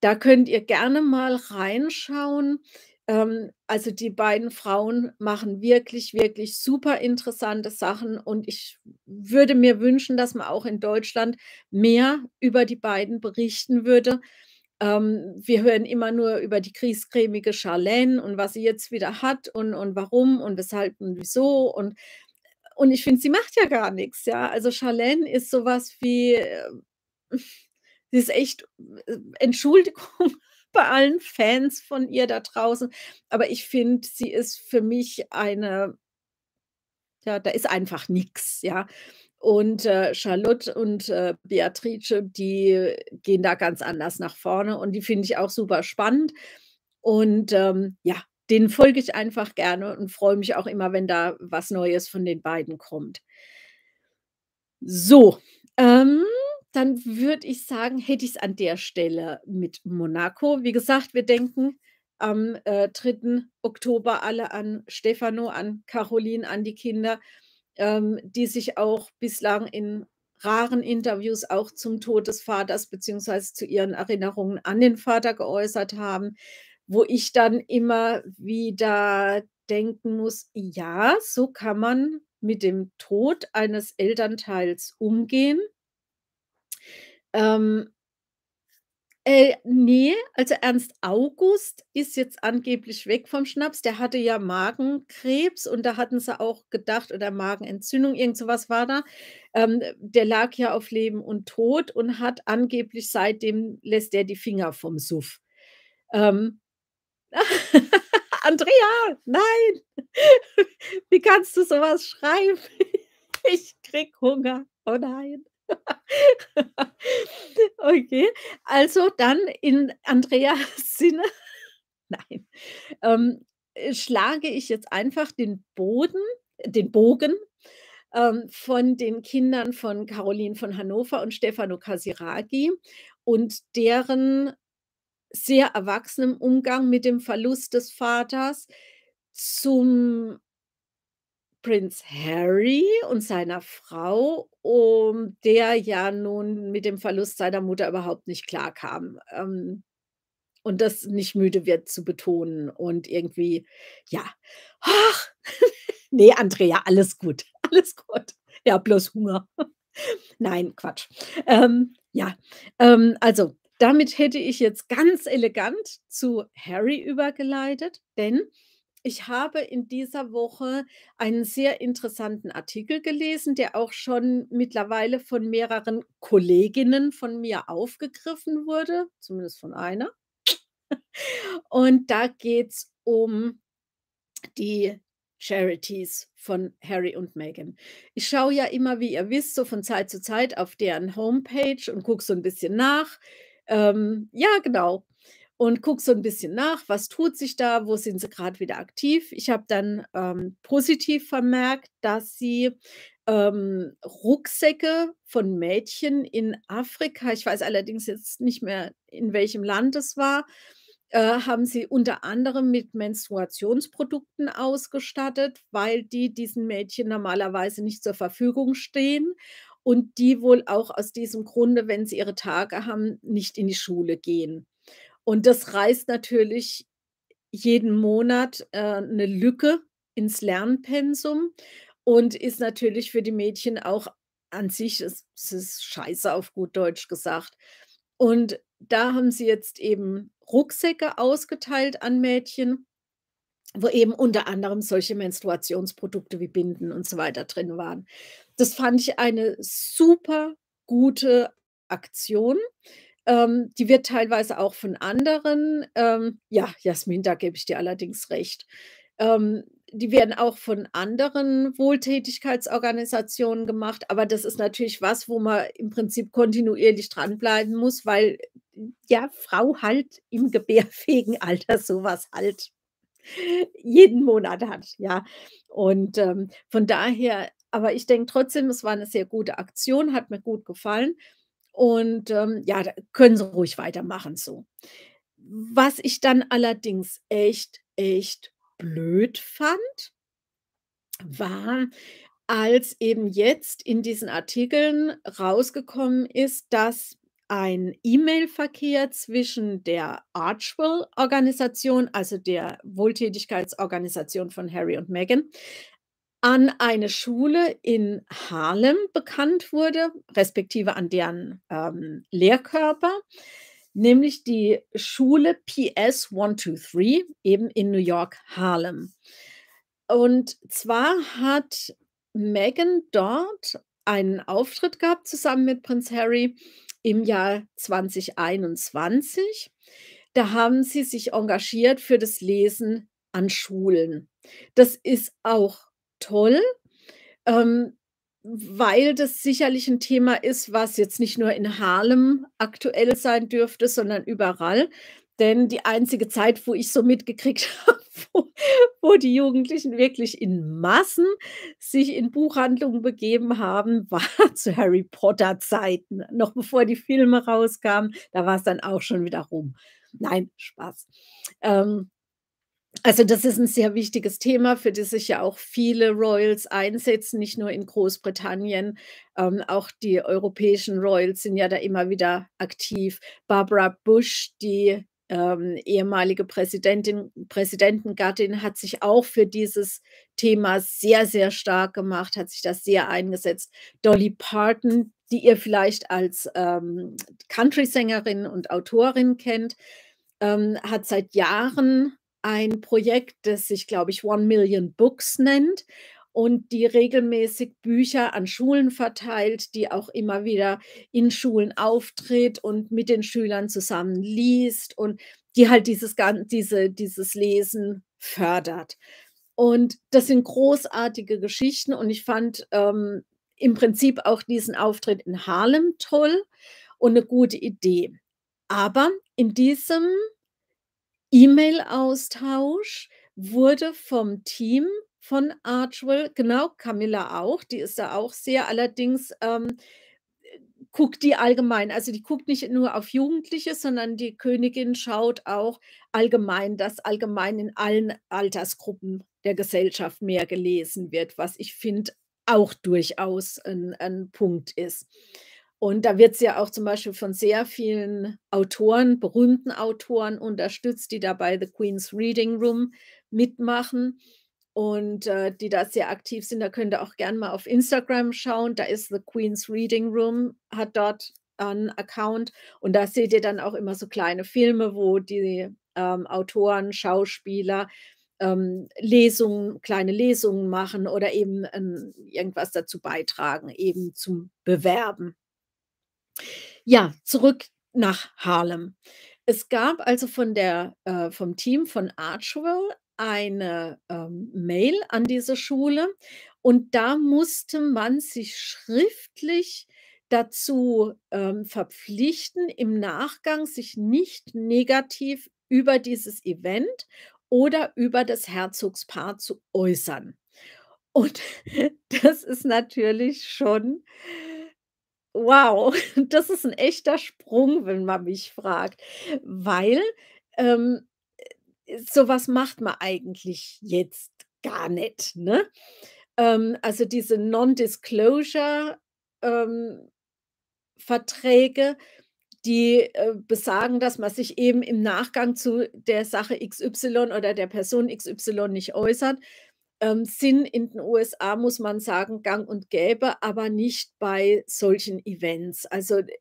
A: Da könnt ihr gerne mal reinschauen. Ähm, also, die beiden Frauen machen wirklich, wirklich super interessante Sachen und ich würde mir wünschen, dass man auch in Deutschland mehr über die beiden berichten würde. Ähm, wir hören immer nur über die griesgrämige Charlène und was sie jetzt wieder hat und und warum und weshalb und wieso und und ich finde, sie macht ja gar nix, ja? Also, Charlène ist so was wie, äh <laughs> sie ist echt äh, Entschuldigung <laughs> bei allen Fans von ihr da draußen, aber ich finde, sie ist für mich eine ja, da ist einfach nix, ja? Und, äh, Charlotte und, äh, Beatrice, die gehen da ganz anders nach vorne und die finde ich auch super spannend. Und, ähm, ja, denen folge ich einfach gerne und freue mich auch immer, wenn da was Neues von den beiden kommt. So, ähm, dann würde ich sagen, hätte ich's an der Stelle mit Monaco. Wie gesagt, wir denken am, äh, 3. Oktober alle an Stefano, an Caroline, an die Kinder, ähm, die sich auch bislang in raren Interviews auch zum Tod des Vaters beziehungsweise zu ihren Erinnerungen an den Vater geäußert haben, wo ich dann immer wieder denken muss: „Ja, so kann man mit dem Tod eines Elternteils umgehen.“ Ähm äh, ne, also Ernst August ist jetzt angeblich weg vom Schnaps. Der hatte ja Magenkrebs und da hatten sie auch gedacht oder Magenentzündung, irgend so was war da. Ähm, der lag ja auf Leben und Tod und hat angeblich seitdem lässt der die Finger vom Suff. Ähm <laughs> Andrea, nein! <laughs> Wie kannst du so was schreiben? <laughs> Ich kriege Hunger. Oh nein. <laughs> Okay, also dann in Andreas <laughs> Sinne nein, ähm, äh, schlage ich jetzt einfach den Boden den Bogen, ähm, von den Kindern von Caroline von Hannover und Stefano Casiraghi und deren sehr erwachsenem Umgang mit dem Verlust des Vaters zum Prinz Harry und seiner Frau, um der ja nun mit dem Verlust seiner Mutter überhaupt nicht klarkam, ähm, und das nicht müde wird zu betonen und irgendwie ja. Ach, <laughs> ne, Andrea, alles gut, <laughs> alles gut. Ja, bloß Hunger. <laughs> Nein, Quatsch. Ähm, ja, ähm, also, damit hätte ich jetzt ganz elegant zu Harry übergeleitet, denn ich habe in dieser Woche einen sehr interessanten Artikel gelesen, der auch schon mittlerweile von mehreren Kolleginnen von mir aufgegriffen wurde, zumindest von einer. Und da geht's um die Charities von Harry und Meghan. Ich schaue ja immer, wie ihr wisst, so von Zeit zu Zeit auf deren Homepage und gucke so 'n bisschen nach. Ähm, ja, genau. Und gucke so 'n bisschen nach, was tut sich da, wo sind sie grad wieder aktiv. Ich habe dann, ähm, positiv vermerkt, dass sie, ähm, Rucksäcke von Mädchen in Afrika ich weiß allerdings jetzt nicht mehr, in welchem Land es war äh, haben sie unter anderem mit Menstruationsprodukten ausgestattet, weil die diesen Mädchen normalerweise nicht zur Verfügung stehen und die wohl auch aus diesem Grunde, wenn sie ihre Tage haben, nicht in die Schule gehen. Und das reißt natürlich jeden Monat, äh, 'ne Lücke ins Lernpensum und ist natürlich für die Mädchen auch an sich es es ist scheiße auf gut Deutsch gesagt. Und da haben sie jetzt eben Rucksäcke ausgeteilt an Mädchen, wo eben unter anderem solche Menstruationsprodukte wie Binden und so weiter drin waren. Das fand ich eine super gute Aktion. Ähm, die wird teilweise auch von anderen ähm, ja, Jasmin, da gebe ich dir allerdings recht. Ähm, die werden auch von anderen Wohltätigkeitsorganisationen gemacht, aber das ist natürlich was, wo man im Prinzip kontinuierlich dranbleiben muss, weil, ja, Frau halt im gebärfähigen <laughs> Alter so was halt jeden Monat hat, ja. Und, ähm, von daher aber ich denke trotzdem, es war 'ne sehr gute Aktion, hat mir gut gefallen und, ähm, ja, können sie ruhig weitermachen so. Was ich dann allerdings echt, echt blöd fand war, als eben jetzt in diesen Artikeln rausgekommen ist, dass ein E-Mail-Verkehr zwischen der Archwell-Organisation, also der Wohltätigkeitsorganisation von Harry und Meghan, an eine Schule in Harlem bekannt wurde, respektive an deren, ähm, Lehrkörper, nämlich die Schule PS 123 eben in New York, Harlem. Und zwar hat Meghan dort einen Auftritt gehabt zusammen mit Prinz Harry im Jahr 2021. Da haben sie sich engagiert für das Lesen an Schulen. Das ist auch toll, ähm, weil das sicherlich 'n Thema ist, was jetzt nicht nur in Harlem aktuell sein dürfte, sondern überall. Denn die einzige Zeit, wo ich so mitgekriegt <laughs> habe, wo wo die Jugendlichen wirklich in Massen sich in Buchhandlungen begeben haben, <laughs> war zu Harry-Potter-Zeiten, noch bevor die Filme rauskamen. Da war's dann auch schon wieder rum. Nein, Spaß. Ähm, also, das ist 'n sehr wichtiges Thema, für das sich ja auch viele Royals einsetzen, nicht nur in Großbritannien. Ähm, auch die europäischen Royals sind ja da immer wieder aktiv. Barbara Bush, die, ähm, ehemalige Präsidentin Präsidentengattin, hat sich auch für dieses Thema sehr, sehr stark gemacht, hat sich da sehr eingesetzt. Dolly Parton, die ihr vielleicht als, ähm, Countrysängerin und Autorin kennt, ähm, hat seit Jahren ein Projekt, das sich, glaube ich, „1,000,000 Books“ nennt und die regelmäßig Bücher an Schulen verteilt, die auch immer wieder in Schulen auftritt und mit den Schülern zusammen liest und die halt dieses diese dieses Lesen fördert. Und das sind großartige Geschichten und ich fand, ähm, im Prinzip auch diesen Auftritt in Harlem toll und 'ne gute Idee. Aber in diesem E-Mail-Austausch wurde vom Team von Archwell genau, Camilla auch, die ist da auch sehr allerdings, ähm, äh, guckt die allgemein. Also, die guckt nicht nur auf Jugendliche, sondern die Königin schaut auch allgemein, dass allgemein in allen Altersgruppen der Gesellschaft mehr gelesen wird, was ich finde, auch durchaus 'n 'n Punkt ist. Und da wird sie ja auch zum Beispiel von sehr vielen Autoren, berühmten Autoren unterstützt, die da bei The Queen's Reading Room mitmachen und, äh, die da sehr aktiv sind. Da könnt ihr auch gern mal auf Instagram schauen. Da ist The Queen's Reading Room hat dort 'n Account und da seht ihr dann auch immer so kleine Filme, wo die, ähm, Autoren, Schauspieler, ähm, Lesungen kleine Lesungen machen oder eben, ähm, irgendwas dazu beitragen, eben zum Bewerben. Ja, zurück nach Harlem. Es gab also von der äh, vom Team von Archwell eine, ähm, Mail an diese Schule und da musste man sich schriftlich dazu, ähm, verpflichten, im Nachgang sich nicht negativ über dieses Event oder über das Herzogspaar zu äußern. Und <laughs> das ist natürlich schon wow, <laughs> das ist 'n echter Sprung, wenn man mich fragt, weil, ähm, äh, so was macht man eigentlich jetzt gar nicht, ne? Ähm, also, diese Non-Disclosure, ähm, die, äh, besagen, dass man sich eben im Nachgang zu der Sache XY oder der Person XY nicht äußert, ähm, sind in den USA, muss man sagen, gang und gäbe, aber nicht bei solchen Events. Also, d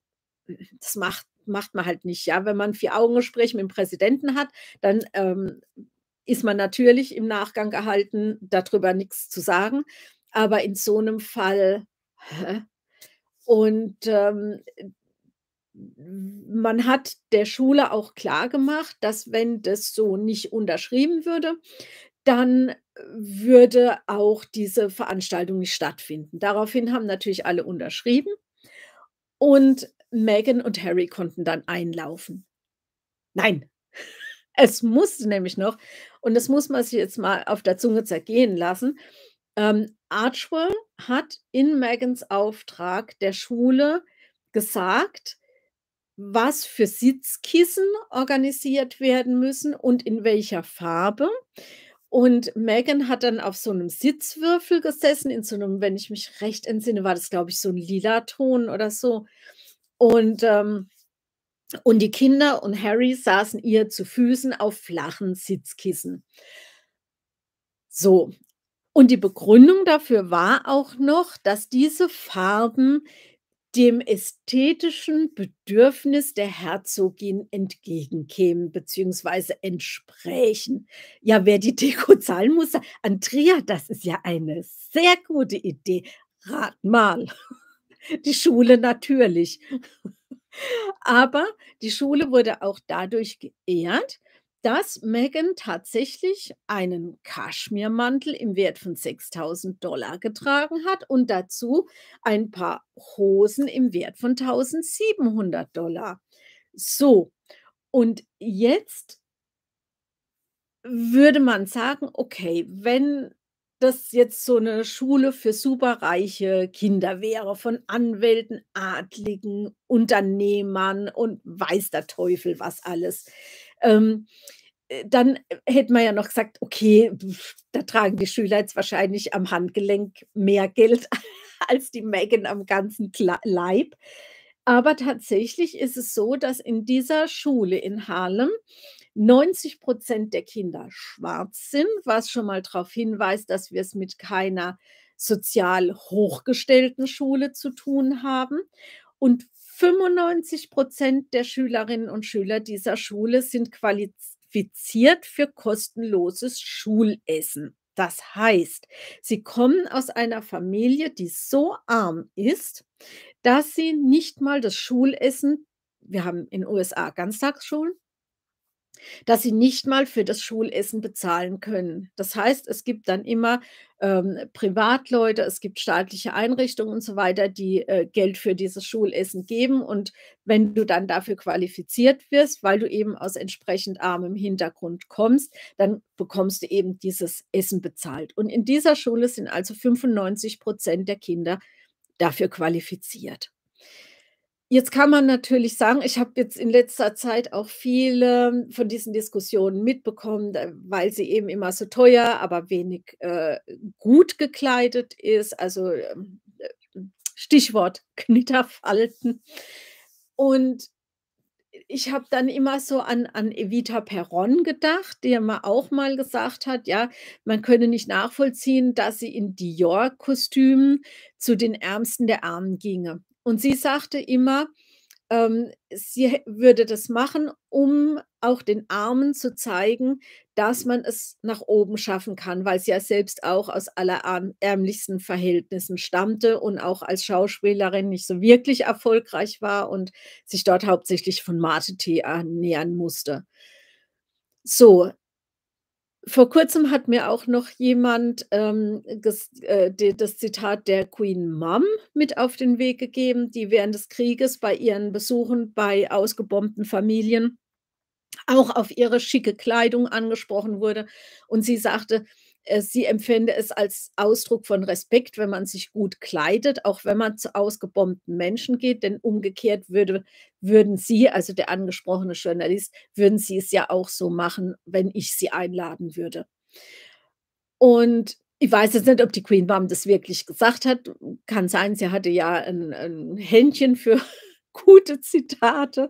A: das macht macht man halt nicht, ja? Wenn man Vier-Augen-Gespräch mit'm Präsidenten hat, dann, ähm, ist man natürlich im Nachgang gehalten, da drüber nix zu sagen, aber in so 'nem Fall hä? Und, ähm, man hat der Schule auch klargemacht, dass wenn das so nicht unterschrieben würde, dann würde auch diese Veranstaltung nicht stattfinden. Daraufhin haben natürlich alle unterschrieben und Meghan und Harry konnten dann einlaufen. Nein, <laughs> es musste nämlich noch und das muss man sich jetzt mal auf der Zunge zergehen lassen. Ähm, Archewell hat in Megans Auftrag der Schule gesagt, was für Sitzkissen organisiert werden müssen und in welcher Farbe. Und Meghan hat dann auf so einem Sitzwürfel gesessen, in so einem, wenn ich mich recht entsinne, war das, glaube ich, so ein lila Ton oder so. Und, ähm und die Kinder und Harry saßen ihr zu Füßen auf flachen Sitzkissen. So, und die Begründung dafür war auch noch, dass diese Farben dem ästhetischen Bedürfnis der Herzogin entgegenkämen beziehungsweise entsprächen. Ja, wer die Deko zahlen muss, Andrea, das ist ja eine sehr gute Idee. Rat mal. Die Schule natürlich. Aber die Schule wurde auch dadurch geehrt, dass Meghan tatsächlich einen Kaschmirmantel im Wert von 6.000 getragen hat und dazu ein paar Hosen im Wert von 1.700 So, und jetzt würde man sagen, okay, wenn das jetzt so 'ne Schule für superreiche Kinder wäre, von Anwälten, Adligen, Unternehmern und weiß der Teufel was alles. Ähm, äh, dann äh, hätte man ja noch gesagt: „Okay, da tragen die Schüler jetzt wahrscheinlich am Handgelenk mehr Geld <laughs> als die Meghan am ganzen Leib.“ Aber tatsächlich ist es so, dass in dieser Schule in Harlem 90% der Kinder schwarz sind, was schon mal darauf hinweist, dass wir es mit keiner sozial hochgestellten Schule zu tun haben. Und 95% der Schülerinnen und Schüler dieser Schule sind qualifiziert für kostenloses Schulessen. Das heißt, sie kommen aus einer Familie, die so arm ist, dass sie nicht mal das Schulessen wir haben in USA Ganztagsschulen dass sie nicht mal für das Schulessen bezahlen können. Das heißt, es gibt dann immer, ähm, Privatleute, es gibt staatliche Einrichtungen und so weiter, die, äh, Geld für dieses Schulessen geben. Und wenn du dann dafür qualifiziert wirst, weil du eben aus entsprechend armem Hintergrund kommst, dann bekommst du eben dieses Essen bezahlt. Und in dieser Schule sind also 95% der Kinder dafür qualifiziert. Jetzt kann man natürlich sagen, ich habe jetzt in letzter Zeit auch viele von diesen Diskussionen mitbekommen, weil sie eben immer so teuer, aber wenig, äh, gut gekleidet ist, also, ähm, äh, Stichwort <laughs> Knitterfalten. Und ich habe dann immer so an an Evita Peron gedacht, die mal auch mal gesagt hat, ja, man könne nicht nachvollziehen, dass sie in Dior-Kostümen zu den Ärmsten der Armen ginge. Und sie sagte immer, ähm, sie würde das machen, um auch den Armen zu zeigen, dass man es nach oben schaffen kann, weil sie ja selbst auch aus allerarm ärmlichsten Verhältnissen stammte und auch als Schauspielerin nicht so wirklich erfolgreich war und sich dort hauptsächlich von Mate-Tee ernähren musste. So, vor Kurzem hat mir auch noch jemand, ähm, ges äh, das Zitat der Queen Mum mit auf den Weg gegeben, die während des Krieges bei ihren Besuchen bei ausgebombten Familien auch auf ihre schicke Kleidung angesprochen wurde. Und sie sagte, sie empfände es als Ausdruck von Respekt, wenn man sich gut kleidet, auch wenn man zu ausgebombten Menschen geht, denn umgekehrt würde würden Sie, also der angesprochene Journalist, würden Sie es ja auch so machen, wenn ich Sie einladen würde. Und ich weiß jetzt nicht, ob die Queen Mum das wirklich gesagt hat. Kann sein, sie hatte ja ein 'n Händchen für <laughs> gute Zitate.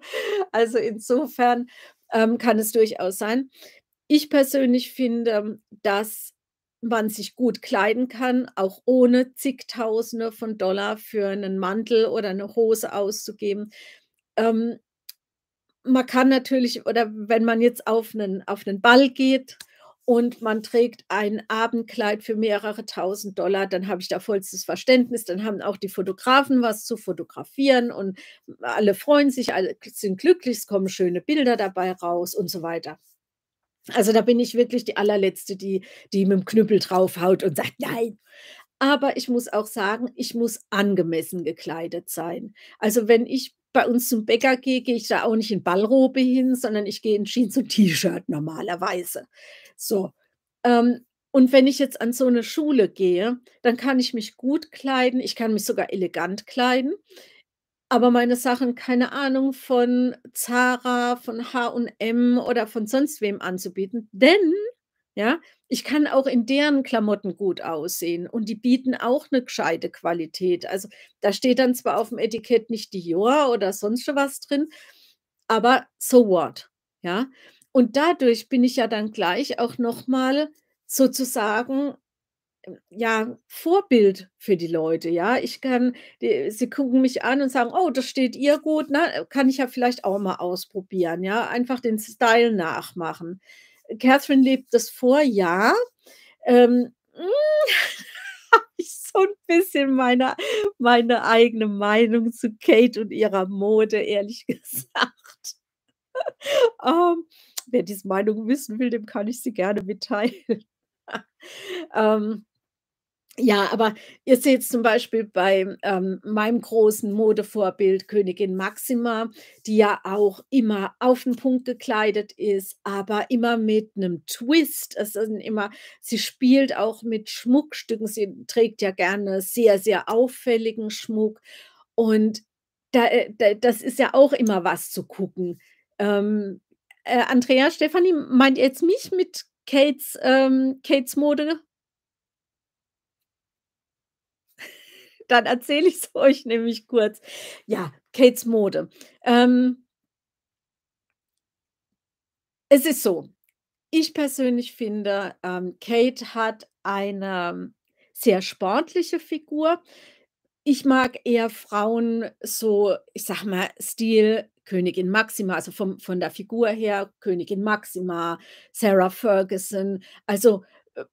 A: Also insofern, ähm, kann es durchaus sein. Ich persönlich finde, dass man sich gut kleiden kann, auch ohne Zigtausende von Dollar für einen Mantel oder 'ne Hose auszugeben. Ähm, man kann natürlich oder wenn man jetzt auf 'nen auf 'nen Ball geht und man trägt ein Abendkleid für mehrere Tausend Dollar, dann habe ich da vollstes Verständnis. Dann haben auch die Fotografen was zu fotografieren und alle freuen sich, alle sind glücklich, es kommen schöne Bilder dabei raus und so weiter. Also, da bin ich wirklich die Allerletzte, die die mit'm Knüppel draufhaut und sagt: „Nein!“ Aber ich muss auch sagen, ich muss angemessen gekleidet sein. Also, wenn ich bei uns zum Bäcker gehe, gehe ich da auch nicht in Ballrobe hin, sondern ich gehe in Jeans und T-Shirt normalerweise. So, ähm, und wenn ich jetzt an so 'ne Schule gehe, dann kann ich mich gut kleiden. Ich kann mich sogar elegant kleiden, aber meine Sachen, keine Ahnung, von Zara, von H&M oder von sonst wem anzubieten denn, ja, ich kann auch in deren Klamotten gut aussehen und die bieten auch 'ne gescheite Qualität. Also, da steht dann zwar auf'm Etikett nicht Dior oder sonst was drin, aber so what, ja? Und dadurch bin ich ja dann gleich auch noch mal sozusagen, ja, Vorbild für die Leute, ja? Ich kann die sie gucken mich an und sagen: „Oh, das steht ihr gut, ne? Kann ich ja vielleicht auch mal ausprobieren“, ja? Einfach den Style nachmachen. Catherine lebt das vor, ja. Ähm, hm, <laughs> habe ich so 'n bisschen meine meine eigene Meinung zu Kate und ihrer Mode, ehrlich <laughs> gesagt. Ähm, wer diese Meinung wissen will, dem kann ich sie gerne mitteilen. <laughs> Ähm, ja, aber ihr seht's zum Beispiel bei, ähm, meinem großen Modevorbild Königin Máxima, die ja auch immer auf 'n Punkt gekleidet ist, aber immer mit 'nem Twist. Es sind immer sie spielt auch mit Schmuckstücken. Sie trägt ja gerne sehr, sehr auffälligen Schmuck und da äh, da das ist ja auch immer was zu gucken. Ähm, äh, Andrea, Stefanie, meint ihr jetzt mich mit Kates ähm, Kates Mode? Dann erzähle ich's <laughs> euch nämlich kurz. Ja, Kates Mode. Ähm es ist so, ich persönlich finde, ähm, Kate hat eine sehr sportliche Figur. Ich mag eher Frauen so, ich sage mal, Stil Königin Máxima, also vom von der Figur her Königin Máxima, Sarah Ferguson, also, äh,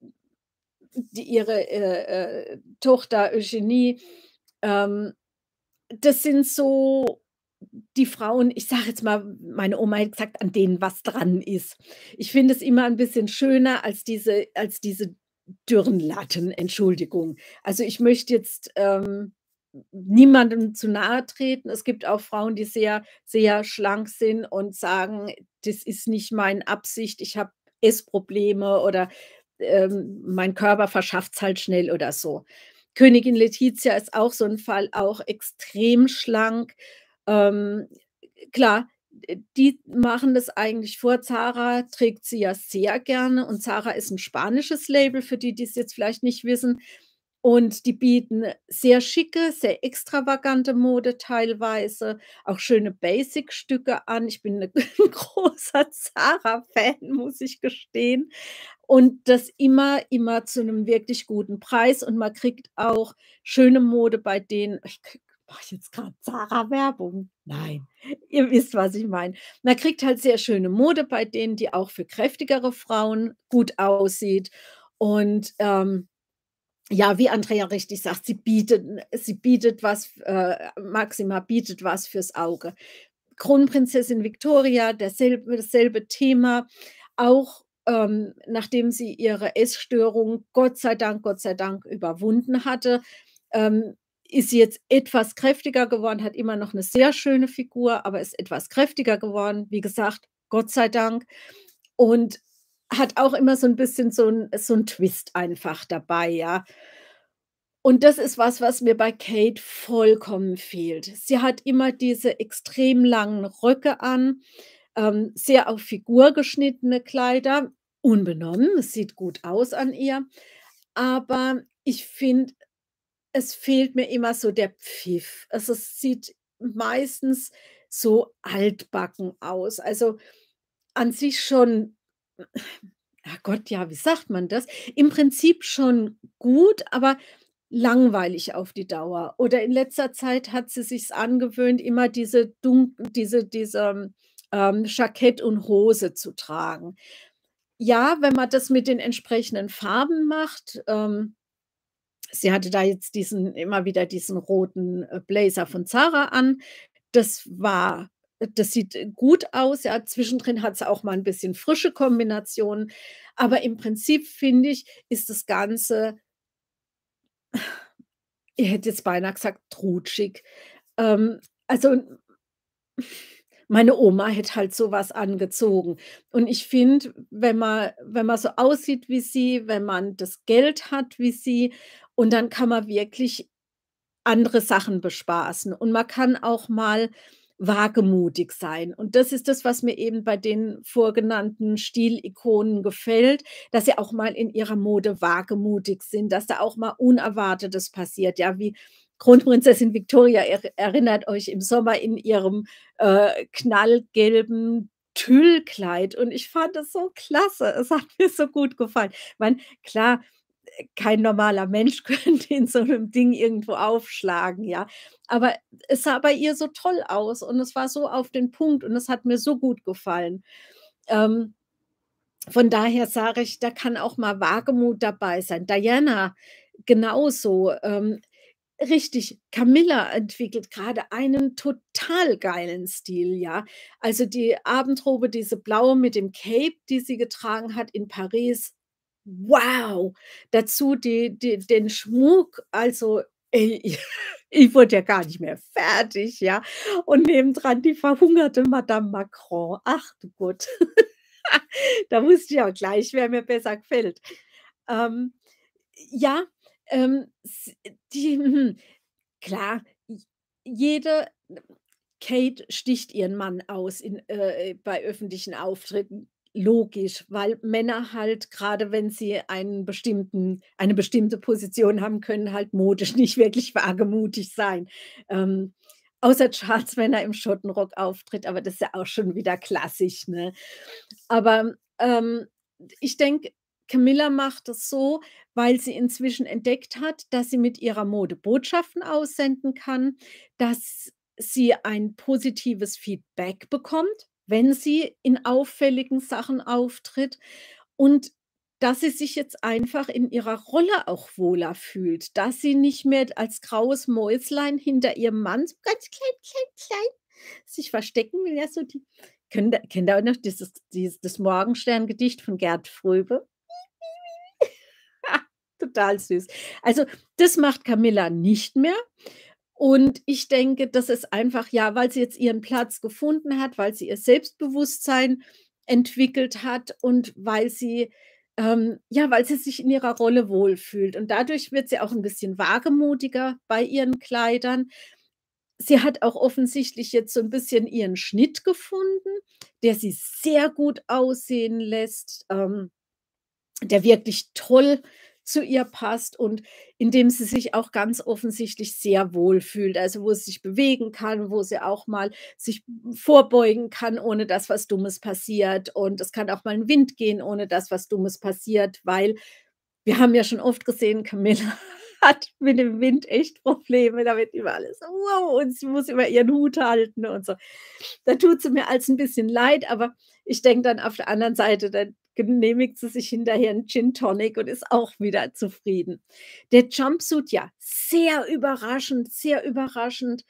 A: die ihre, äh, äh, Tochter Eugenie. Ähm, das sind so die Frauen ich sage jetzt mal, meine Oma hätte gesagt, an denen was dran ist. Ich finde es immer 'n bisschen schöner als diese als diese dürren Latten, Entschuldigung. Also, ich möchte jetzt, ähm, niemandem zu nahe treten. Es gibt auch Frauen, die sehr, sehr schlank sind und sagen: „Das ist nicht meine Absicht. Ich habe Essprobleme oder, ähm, mein Körper verschafft's halt schnell“, oder so. Königin Letizia ist auch so 'n Fall, auch extrem schlank. Ähm, klar, äh, die machen das eigentlich vor. Zara trägt sie ja sehr gerne und Zara ist 'n spanisches Label, für die, die's jetzt vielleicht nicht wissen. Und die bieten sehr schicke, sehr extravagante Mode teilweise, auch schöne Basic-Stücke an. Ich bin 'ne 'n <laughs> großer Zara-Fan, muss ich gestehen. Und das immer, immer zu 'nem wirklich guten Preis und man kriegt auch schöne Mode bei denen ich mache jetzt grad Zara-Werbung? Nein, ihr wisst, was ich meine. Man kriegt halt sehr schöne Mode bei denen, die auch für kräftigere Frauen gut aussieht. Und, ähm, ja, wie Andrea richtig sagt, sie bietet sie bietet was äh, Máxima bietet was fürs Auge. Kronprinzessin Viktoria, derselbe dasselbe Thema. Auch, ähm, nachdem sie ihre Essstörung Gott sei Dank, Gott sei Dank überwunden hatte, ähm, ist sie jetzt etwas kräftiger geworden, hat immer noch 'ne sehr schöne Figur, aber ist etwas kräftiger geworden, wie gesagt, Gott sei Dank. Und hat auch immer so 'n bisschen so 'n so 'n Twist einfach dabei, ja. Und das ist was, was mir bei Kate vollkommen fehlt. Sie hat immer diese extrem langen Röcke an, ähm, sehr auf Figur geschnittene Kleider, unbenommen, es sieht gut aus an ihr. Aber ich finde, es fehlt mir immer so der Pfiff. Also, es sieht meistens so altbacken aus. Also, an sich schon Herrgott, ja, wie sagt man das? Im Prinzip schon gut, aber langweilig auf die Dauer. Oder in letzter Zeit hat sie sich's angewöhnt, immer diese dun diese diese, ähm, Jackett und Hose zu tragen. Ja, wenn man das mit den entsprechenden Farben macht, ähm sie hatte da jetzt diesen immer wieder diesen roten, äh, Blazer von Zara an. Das war das sieht, äh, gut aus, ja. Zwischendrin hat sie auch mal 'n bisschen frische Kombinationen, aber im Prinzip finde ich, ist das Ganze ich hätte jetzt beinahe gesagt trutschig. Ähm, also meine Oma hätte halt so was angezogen. Und ich finde, wenn man wenn man so aussieht wie sie, wenn man das Geld hat wie sie und dann kann man wirklich andere Sachen bespaßen. Und man kann auch mal wagemutig sein. Und das ist das, was mir eben bei den vorgenannten Stilikonen gefällt, dass sie auch mal in ihrer Mode wagemutig sind, dass da auch mal Unerwartetes passiert, ja, wie Kronprinzessin Viktoria er erinnert euch im Sommer in ihrem, äh, knallgelben Tüllkleid und ich fand das so klasse. Es hat mir so gut gefallen. Ich meine, klar, kein normaler Mensch <laughs> könnte in so 'nem Ding irgendwo aufschlagen, ja. Aber es sah bei ihr so toll aus und es war so auf den Punkt und es hat mir so gut gefallen. Ähm, von daher sage ich, da kann auch mal Wagemut dabei sein. Diana genauso, ähm, richtig. Camilla entwickelt grade einen total geilen Stil, ja. Also, die Abendrobe, diese blaue mit dem Cape, die sie getragen hat in Paris, wow! Dazu die die den Schmuck, also, ey, <laughs> ich wurde ja gar nicht mehr fertig, ja. Und nebendran die verhungerte Madame Macron. Ach du Gott. <laughs> Da wusste ich auch gleich, wer mir besser gefällt. Ähm, ja, ähm, die hm, klar, jede Kate sticht ihren Mann aus in äh, bei öffentlichen Auftritten, logisch, weil Männer halt, grade wenn sie einen bestimmten eine bestimmte Position haben, können halt modisch <laughs> nicht wirklich wagemutig sein. Ähm, außer Charles, wenn er im Schottenrock auftritt, aber das ist ja auch schon wieder klassisch, ne? Aber, ähm, ich denke, Camilla macht das so, weil sie inzwischen entdeckt hat, dass sie mit ihrer Mode Botschaften aussenden kann, dass sie ein positives Feedback bekommt, wenn sie in auffälligen Sachen auftritt und dass sie sich jetzt einfach in ihrer Rolle auch wohler fühlt, dass sie nicht mehr als graues Mäuslein hinter ihrem Mann so ganz klein, klein, klein sich verstecken will, ja, so die kennt kennt ihr auch noch dieses dieses das Morgensterngedicht von Gert Fröbe? <laughs> Total süß. Also, das macht Camilla nicht mehr und ich denke, das ist einfach ja, weil sie jetzt ihren Platz gefunden hat, weil sie ihr Selbstbewusstsein entwickelt hat und weil sie ähm, ja, weil sie sich in ihrer Rolle wohlfühlt und dadurch wird sie auch 'n bisschen wagemutiger bei ihren Kleidern. Sie hat auch offensichtlich jetzt so 'n bisschen ihren Schnitt gefunden, der sie sehr gut aussehen lässt, ähm, der wirklich toll zu ihr passt und in dem sie sich auch ganz offensichtlich sehr wohlfühlt, also, wo sie sich bewegen kann, wo sie auch mal sich vorbeugen kann, ohne dass was Dummes passiert. Und es kann auch mal 'n Wind gehen, ohne dass was Dummes passiert, weil wir haben ja schon oft gesehen, Camilla <laughs> hat mit dem Wind echt Probleme, da immer alles wow und sie muss immer ihren Hut halten und so. Da tut sie mir als 'n bisschen leid, aber ich denke dann auf der anderen Seite, dann genehmigt sie sich hinterher 'n Gin Tonic und ist auch wieder zufrieden. Der Jumpsuit, ja, sehr überraschend, sehr überraschend.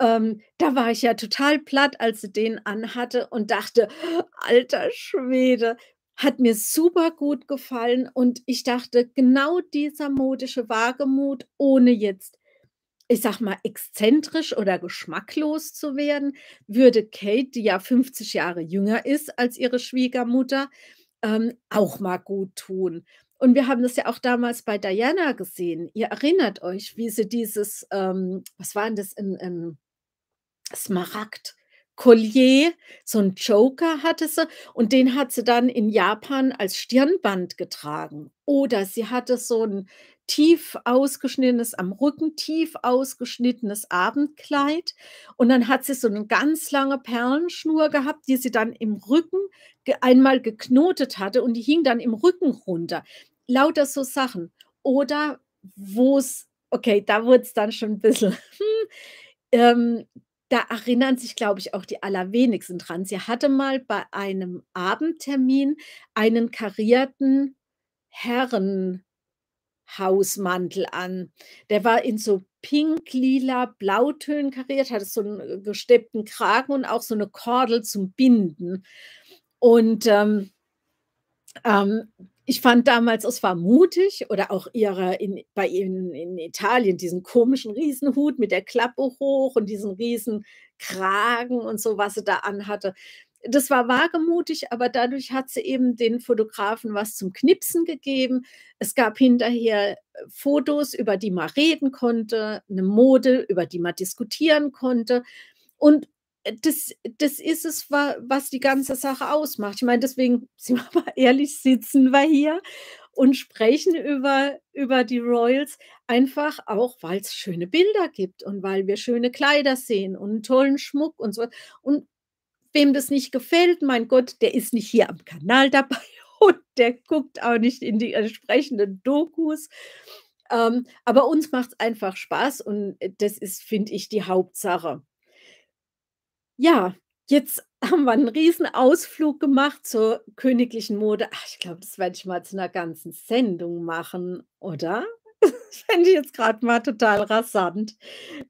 A: Ähm, da war ich ja total platt, als sie den anhatte und dachte: „Alter Schwede“, hat mir supergut gefallen und ich dachte, genau dieser modische Wagemut, ohne jetzt, ich sage mal, exzentrisch oder geschmacklos zu werden, würde Kate, die ja 50 Jahre jünger ist als ihre Schwiegermutter, ähm, auch mal guttun. Und wir haben das ja auch damals bei Diana gesehen. Ihr erinnert euch, wie sie dieses, ähm, was war 'n das, 'n 'n Smaragd-Kollier, so 'n Joker hatte sie und den hat sie dann in Japan als Stirnband getragen. Oder sie hatte so 'n tief ausgeschnittenes am Rücken tief ausgeschnittenes Abendkleid und dann hat sie so 'ne ganz lange Perlenschnur gehabt, die sie dann im Rücken einmal geknotet hatte und die hing dann im Rücken runter. Lauter so Sachen. Oder wo's okay, da wurd's dann schon 'n bisschen, hm, ähm, da erinnern sich, glaube ich, auch die allerwenigsten dran. Sie hatte mal bei einem Abendtermin einen karierten Herren Hausmantel an. Der war in so pink, lila, Blautönen kariert, hatte so 'n, äh, gesteppten Kragen und auch so 'ne Kordel zum Binden. Und, ähm ähm, ich fand damals, es war mutig oder auch ihre in bei ihr in in Italien, diesen komischen Riesenhut mit der Klappe hoch und diesen Riesenkragen und so, was sie da anhatte. Das war wagemutig, aber dadurch hat sie eben den Fotografen was zum Knipsen gegeben. Es gab hinterher, äh, Fotos, über die man reden konnte, 'ne Mode, über die man diskutieren konnte. Und, äh, das das ist es, wa was die ganze Sache ausmacht. Ich meine, deswegen, <laughs> sind wir mal ehrlich, sitzen wir hier und sprechen über über die Royals, einfach auch, weil's schöne Bilder gibt und weil wir schöne Kleider sehen und tollen Schmuck und so. Und wem das nicht gefällt, mein Gott, der ist nicht hier am Kanal dabei <laughs> und der guckt auch nicht in die entsprechenden Dokus. Ähm, aber uns macht's einfach Spaß und, äh, das ist, finde ich, die Hauptsache. Ja, jetzt <laughs> haben wir 'n Riesenausflug gemacht zur königlichen Mode. Ach, ich glaube, das werde ich mal zu 'ner ganzen Sendung machen, oder? Das <laughs> fände ich jetzt grad mal total rasant.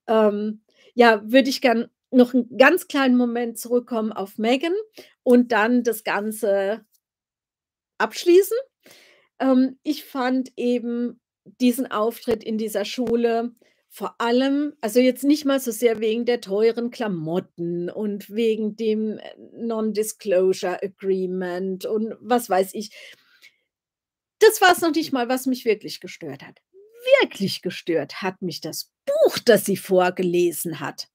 A: Ähm, ja, würde ich gern noch 'n ganz kleinen Moment zurückkommen auf Meghan und dann das Ganze abschließen. Ähm, ich fand eben diesen Auftritt in dieser Schule vor allem also, jetzt nicht mal so sehr wegen der teuren Klamotten und wegen dem, äh, Non-Disclosure Agreement und was weiß ich. Das war's noch nicht mal, was mich wirklich gestört hat. Wirklich gestört hat mich das Buch, das sie vorgelesen hat,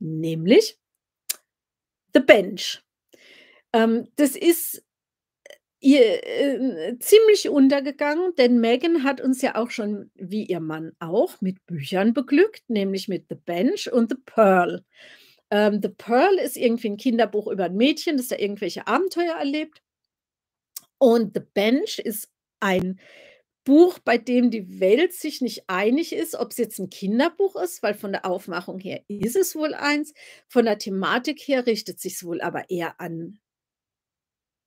A: nämlich „The Bench“. Ähm, das ist, äh, ihr, äh, ziemlich untergegangen, denn Meghan hat uns ja auch schon, wie ihr Mann auch, mit Büchern beglückt, nämlich mit „The Bench“ und „The Pearl“. Ähm, „The Pearl“ ist irgendwie 'n Kinderbuch über 'n Mädchen, das da irgendwelche Abenteuer erlebt. Und „The Bench“ ist ein Buch, bei dem die Welt sich nicht einig ist, ob's jetzt 'n Kinderbuch ist, weil von der Aufmachung her ist es wohl eins. Von der Thematik her richtet sich's wohl aber eher an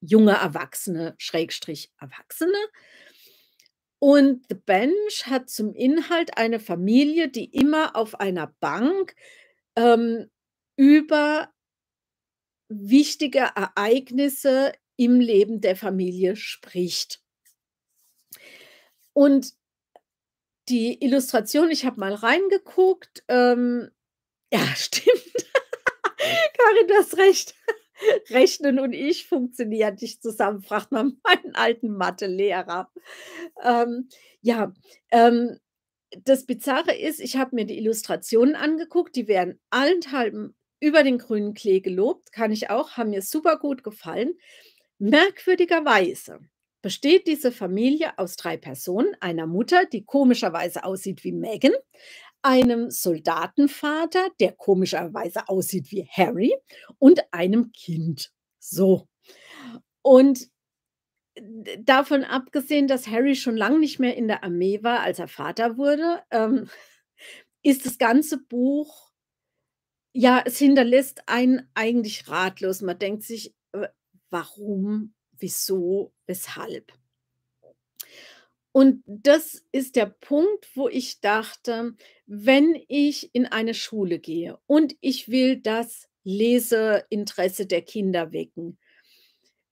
A: junge Erwachsene, Schrägstrich Erwachsene. Und „The Bench“ hat zum Inhalt eine Familie, die immer auf einer Bank, ähm, über wichtige Ereignisse im Leben der Familie spricht. Und die Illustration ich habe mal reingeguckt, ähm <laughs> ja, stimmt. Karin, du hast recht. Rechnen und ich funktionieren nicht zusammen, fragt mal <laughs> meinen alten Mathelehrer. Ähm, ja, ähm, das Bizarre ist, ich habe mir die Illustrationen angeguckt, die werden allenthalben über den grünen Klee gelobt, kann ich auch, haben mir supergut gefallen. Merkwürdigerweise besteht diese Familie aus 3 Personen, einer Mutter, die komischerweise aussieht wie Meghan, einem Soldatenvater, der komischerweise aussieht wie Harry und einem Kind. So. Und d davon abgesehen, dass Harry schon lang nicht mehr in der Armee war, als er Vater wurde, ähm, ist das ganze Buch ja, es hinterlässt einen eigentlich ratlos. Man denkt sich: „Äh, warum, wieso, weshalb?“ Und das ist der Punkt, wo ich dachte, wenn ich in eine Schule gehe und ich will das Leseinteresse der Kinder wecken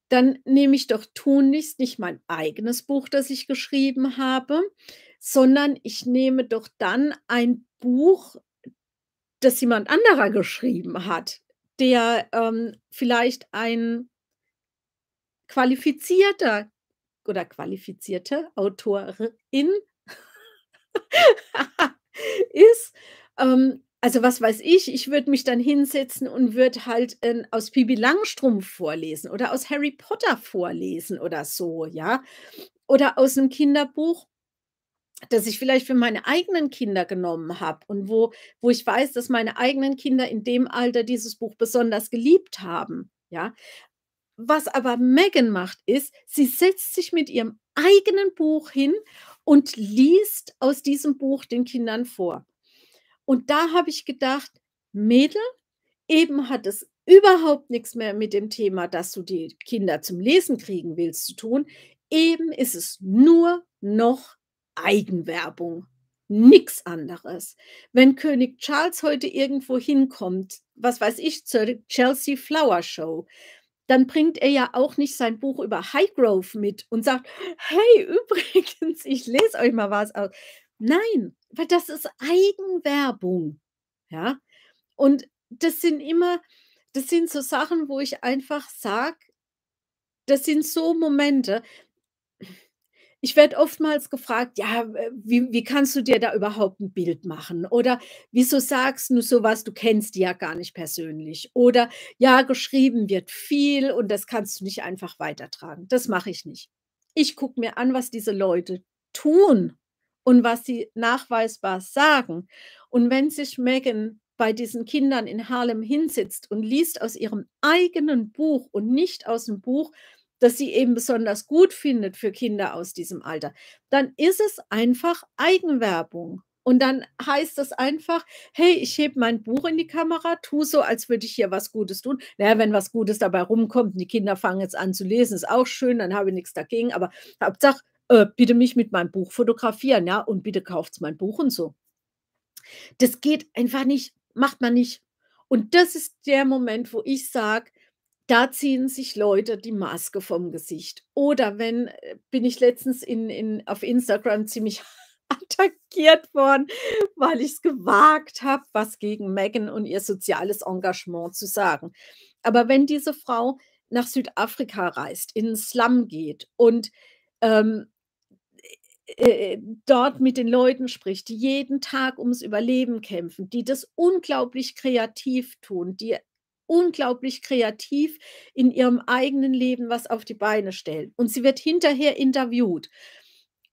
A: dann nehme ich doch tunlichst nicht mein eigenes Buch, das ich geschrieben habe, sondern ich nehme doch dann ein Buch, das jemand anderer geschrieben hat, der, ähm, vielleicht ein qualifizierter oder qualifizierte Autorin <laughs> ist. Ähm, also, was weiß ich, ich würde mich dann hinsetzen und würde halt, ähm, aus Pipi Langstrumpf vorlesen oder aus Harry Potter vorlesen oder so, ja? Oder aus 'nem Kinderbuch, das ich vielleicht für meine eigenen Kinder genommen habe und wo wo ich weiß, dass meine eigenen Kinder in dem Alter dieses Buch besonders geliebt haben, ja? Was aber Meghan macht, ist, sie setzt sich mit ihrem eigenen Buch hin und liest aus diesem Buch den Kindern vor. Und da habe ich gedacht: „Mädel, eben hat es überhaupt nix mehr mit dem Thema, dass du die Kinder zum Lesen kriegen willst, zu tun. Eben ist es nur noch Eigenwerbung.“ Nix anderes. Wenn König Charles heute irgendwo hinkommt, was weiß ich, zur Chelsea Flower Show, dann bringt er ja auch nicht sein Buch über Highgrove mit und sagt: „Hey, <laughs> übrigens, ich lese euch mal was aus.“ Nein, weil das ist Eigenwerbung, ja? Und das sind immer das sind so Sachen, wo ich einfach sage das sind so Momente. Ich werde oftmals gefragt: „Ja, äh, wie wie kannst du dir da überhaupt 'n Bild machen?“ Oder: „Wieso sagst 'n so was? Du kennst die ja gar nicht persönlich.“ Oder: „Ja, geschrieben wird viel und das kannst du nicht einfach weitertragen.“ Das mache ich nicht. Ich gucke mir an, was diese Leute tun und was sie nachweisbar sagen. Und wenn sich Meghan bei diesen Kindern in Harlem hinsetzt und liest aus ihrem eigenen Buch und nicht aus'm Buch, das sie eben besonders gut findet für Kinder aus diesem Alter, dann ist es einfach Eigenwerbung. Und dann heißt es einfach: „Hey, ich hebe mein Buch in die Kamera, tue so, als würde ich hier was Gutes tun.“ Na ja, wenn was Gutes dabei rumkommt und die Kinder fangen jetzt an zu lesen, ist auch schön, dann habe ich nix dagegen, aber Hauptsache, äh, bitte mich mit meinem Buch fotografieren, ja, und bitte kauft's mein Buch und so. Das geht einfach nicht, macht man nicht. Und das ist der Moment, wo ich sage, da ziehen sich Leute die Maske vom Gesicht. Oder wenn äh, bin ich letztens in in auf Instagram ziemlich <laughs> attackiert worden, weil ich's gewagt habe, was gegen Meghan und ihr soziales Engagement zu sagen. Aber wenn diese Frau nach Südafrika reist, in 'n Slum geht und, ähm, äh, äh, dort mit den Leuten spricht, die jeden Tag ums Überleben kämpfen, die das unglaublich kreativ tun, die unglaublich kreativ in ihrem eigenen Leben was auf die Beine stellen. Und sie wird hinterher interviewt.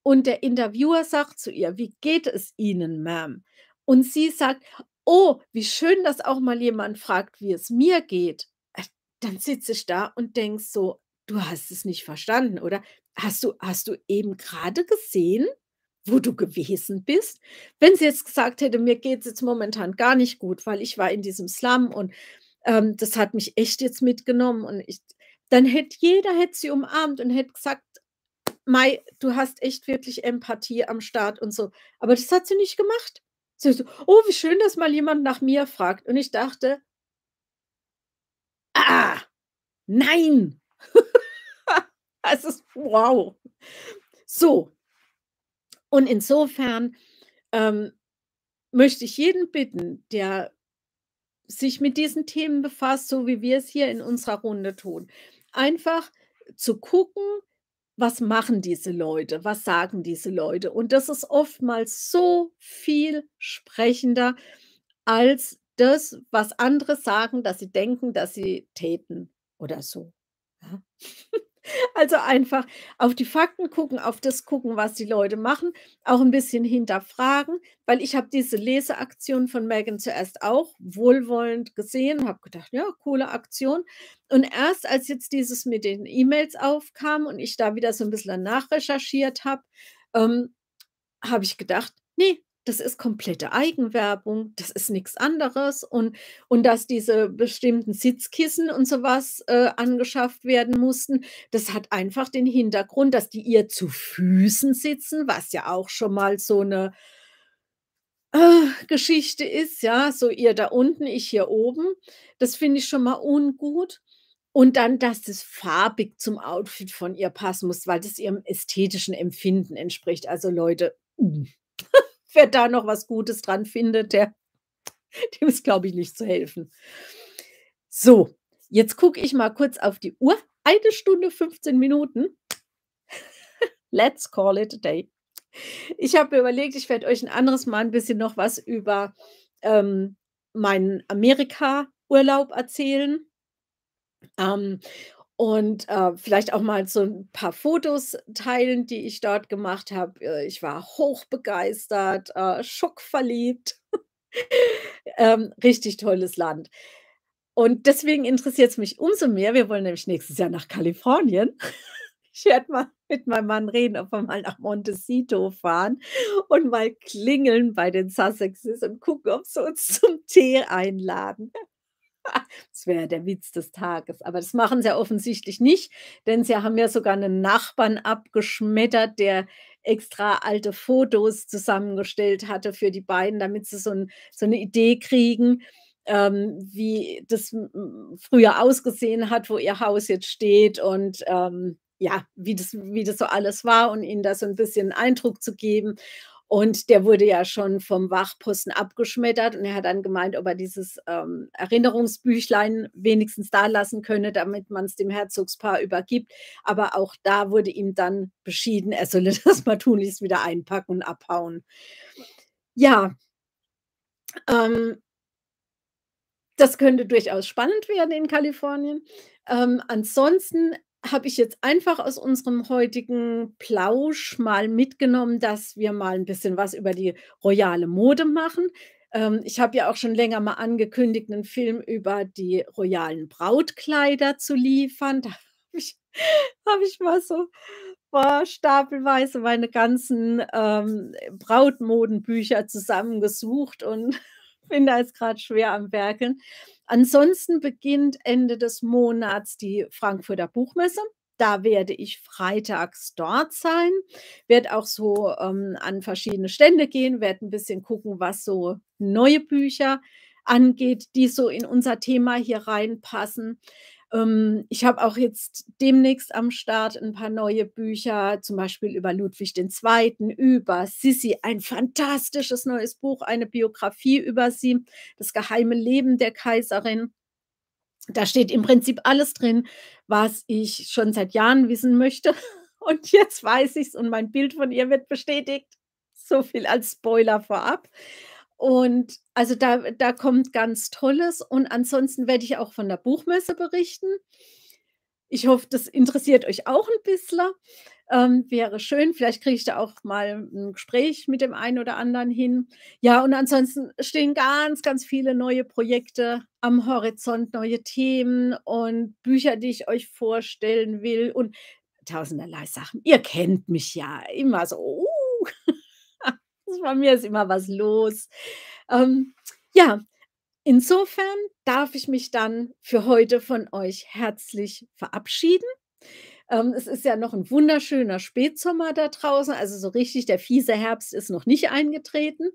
A: Und der Interviewer sagt zu ihr: „Wie geht es Ihnen, Ma'am?“ Und sie sagt: „Oh, wie schön, dass auch mal jemand fragt, wie es mir geht.“ Äh, dann sitze ich da und denke so: „Du hast es nicht verstanden, oder? Hast du hast du eben grade gesehen, wo du gewesen bist?“ Wenn sie jetzt gesagt hätte: „Mir geht's jetzt momentan gar nicht gut, weil ich war in diesem Slum und, ähm, das hat mich echt jetzt mitgenommen und ich“ dann hätte jeder hätte sie umarmt und hätte gesagt: „Mei, du hast echt wirklich Empathie am Start“ und so. Aber das hat sie nicht gemacht. Sie so: „Oh, wie schön, dass mal jemand nach mir fragt.“ Und ich dachte Ah, nein. <laughs> Es ist wow. So. Und insofern, ähm, möchte ich jeden bitten, der sich mit diesen Themen befasst, so wie wir es hier in unserer Runde tun, einfach zu gucken, was machen diese Leute? Was sagen diese Leute? Und das ist oftmals so viel sprechender als das, was andere sagen, dass sie denken, dass sie täten oder so, ja? <laughs> Also, einfach auf die Fakten gucken, auf das gucken, was die Leute machen, auch 'n bisschen hinterfragen, weil ich habe diese Leseaktion von Meghan zuerst auch wohlwollend gesehen, habe gedacht: „Ja, coole Aktion.“ Und erst als jetzt dieses mit den E-Mails aufkam und ich da wieder so 'n bisschen nachrecherchiert habe, ähm, habe ich gedacht: „Ne, das ist komplette Eigenwerbung, das ist nix anderes.“ Und und dass diese bestimmten Sitzkissen und so was, äh, angeschafft werden mussten, das hat einfach den Hintergrund, dass die ihr zu Füßen sitzen, was ja auch schon mal so 'ne äh, Geschichte ist, ja, so ihr da unten, ich hier oben. Das finde ich schon mal ungut. Und dann, dass das farbig zum Outfit von ihr passen muss, weil das ihrem ästhetischen Empfinden entspricht. Also, Leute, hm, <laughs> wer da noch was Gutes dran findet, der <laughs> dem ist, glaube ich, nicht zu helfen. So, jetzt gucke ich mal kurz auf die Uhr. 1 Stunde 15 Minuten. <laughs> Let's call it a day. Ich habe mir überlegt, ich werde euch 'n anderes Mal 'n bisschen noch was über, ähm, meinen Amerikaurlaub erzählen. Ähm, und, äh, vielleicht auch mal so 'n paar Fotos teilen, die ich dort gemacht habe. Äh, ich war hochbegeistert, äh, schockverliebt. <laughs> Ähm, richtig tolles Land. Und deswegen interessiert's mich umso mehr wir wollen nämlich nächstes Jahr nach Kalifornien. <laughs> Ich werde mal mit meinem Mann reden, ob wir mal nach Montecito fahren und mal klingeln bei den Sussexes und gucken, ob sie uns zum Tee einladen. Das wäre der Witz des Tages. Aber das machen sie ja offensichtlich nicht, denn sie haben ja sogar 'nen Nachbarn abgeschmettert, der extra alte Fotos zusammengestellt hatte für die beiden, damit sie so 'n so 'ne Idee kriegen, ähm, wie das früher ausgesehen hat, wo ihr Haus jetzt steht und, ähm, ja, wie das wie das so alles war und ihnen da so 'n bisschen Eindruck zu geben. Und der wurde ja schon vom Wachposten abgeschmettert und er hat dann gemeint, ob er dieses, ähm, Erinnerungsbüchlein wenigstens dalassen könne, damit man's dem Herzogspaar übergibt. Aber auch da wurde ihm dann beschieden, er solle <laughs> das mal tunlichst wieder einpacken und abhauen. Ja. Ähm das könnte durchaus spannend werden in Kalifornien. Ähm, ansonsten habe ich jetzt einfach aus unserem heutigen Plausch mal mitgenommen, dass wir mal 'n bisschen was über die royale Mode machen. Ähm, ich habe ja auch schon länger mal angekündigt, 'nen Film über die royalen Brautkleider zu liefern. Da <laughs> habe ich habe ich mal so, boah, stapelweise meine ganzen, ähm, Brautmodenbücher zusammengesucht und <laughs> bin da jetzt grad schwer am Werkeln. Ansonsten beginnt Ende des Monats die Frankfurter Buchmesse. Da werde ich freitags dort sein, werde auch so, ähm, an verschiedene Stände gehen, werde 'n bisschen gucken, was so neue Bücher angeht, die so in unser Thema hier reinpassen. Ähm, ich habe auch jetzt demnächst am Start 'n paar neue Bücher, zum Beispiel über Ludwig II., über Sissi, ein fantastisches neues Buch, eine Biografie über sie, „Das geheime Leben der Kaiserin“. Da steht im Prinzip alles drin, was ich schon seit Jahren wissen möchte. <laughs> Und jetzt weiß ich's und mein Bild von ihr wird bestätigt. So viel als Spoiler vorab. Und also da da kommt ganz Tolles und ansonsten werde ich auch von der Buchmesse berichten. Ich hoffe, das interessiert euch auch 'n bissler. Ähm, wäre schön, vielleicht kriege ich da auch mal 'n Gespräch mit dem einen oder anderen hin. Ja, und ansonsten stehen ganz, ganz viele neue Projekte am Horizont, neue Themen und Bücher, die ich euch vorstellen will und tausenderlei Sachen. Ihr kennt mich ja, immer so: „Uh, <laughs> bei mir ist immer was los.“ Ähm, ja, insofern darf ich mich dann für heute von euch herzlich verabschieden. Ähm, es ist ja noch 'n wunderschöner Spätsommer da draußen, also so richtig der fiese Herbst ist noch nicht eingetreten.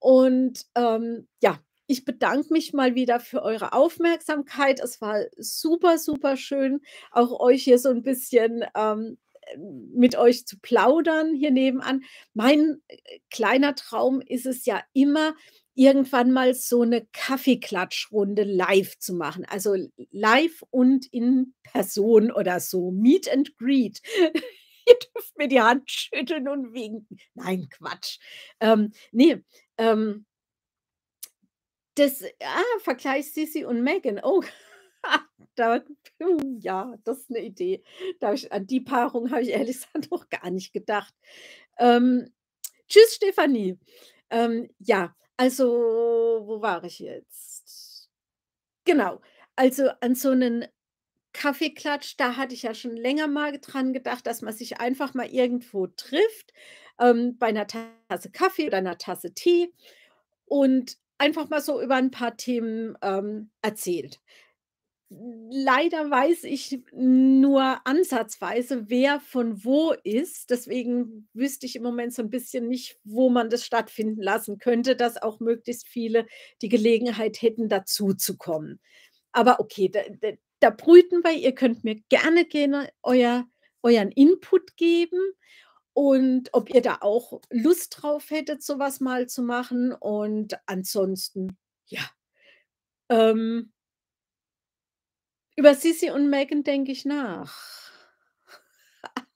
A: Und, ähm, ja, ich bedanke mich mal wieder für eure Aufmerksamkeit. Es war super, super schön, auch euch hier so 'n bisschen, ähm, mit euch zu plaudern hier nebenan. Mein, äh, kleiner Traum ist es ja immer, irgendwann mal so 'ne Kaffeeklatschrunde live zu machen, also live und in Person oder so, Meet and Greet. <laughs> Ihr dürft mir die Hand schütteln und winken. Nein, Quatsch. Ähm, ne, ähm das ah, Vergleich Sissi und Meghan. Oh, <laughs> da hm, ja, das ist 'ne Idee. Da ich an die Paarung habe ich ehrlich <laughs> gesagt noch gar nicht gedacht. Ähm, tschüss, Stefanie. Ähm, ja, also wo war ich jetzt? Genau, also an so 'nen Kaffeeklatsch, da hatte ich ja schon länger mal dran gedacht, dass man sich einfach mal irgendwo trifft, ähm, bei 'ner Tasse Kaffee oder 'ner Tasse Tee und einfach mal so über 'n paar Themen, ähm, erzählt. Leider weiß ich nur ansatzweise, wer von wo ist. Deswegen wüsste ich im Moment so 'n bisschen nicht, wo man das stattfinden lassen könnte, dass auch möglichst viele die Gelegenheit hätten, dazuzukommen. Aber okay, da da da brüten wir. Ihr könnt mir gerne gerne euer euren Input geben und ob ihr da auch Lust drauf hättet, so was mal zu machen. Und ansonsten, ja, ähm über Sissi und Meghan denke ich nach.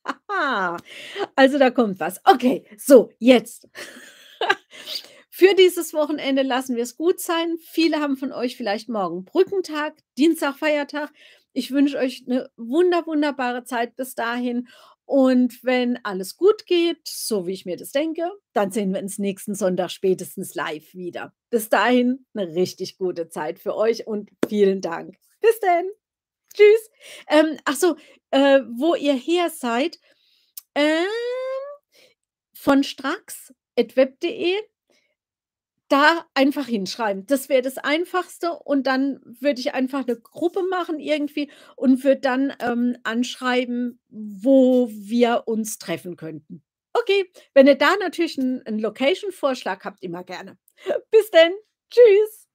A: <laughs> Also, da kommt was. Okay, so, jetzt. <laughs> Für dieses Wochenende lassen wir's gut sein. Viele haben von euch vielleicht morgen Brückentag, Dienstag Feiertag. Ich wünsche euch 'ne wunder wunderbare Zeit bis dahin. Und wenn alles gut geht, so wie ich mir das denke, dann sehen wir uns nächsten Sonntag spätestens live wieder. Bis dahin 'ne richtig gute Zeit für euch und vielen Dank. Bis denn. Tschüss. Ähm, ach so, äh, wo ihr her seid, ähm, von Stracks@web.de da einfach hinschreiben. Das wäre das Einfachste und dann würde ich einfach 'ne Gruppe machen irgendwie und würde dann, ähm, anschreiben, wo wir uns treffen könnten. Okay, wenn ihr da natürlich 'n 'n Location-Vorschlag habt, immer gerne. Bis denn. Tschüss.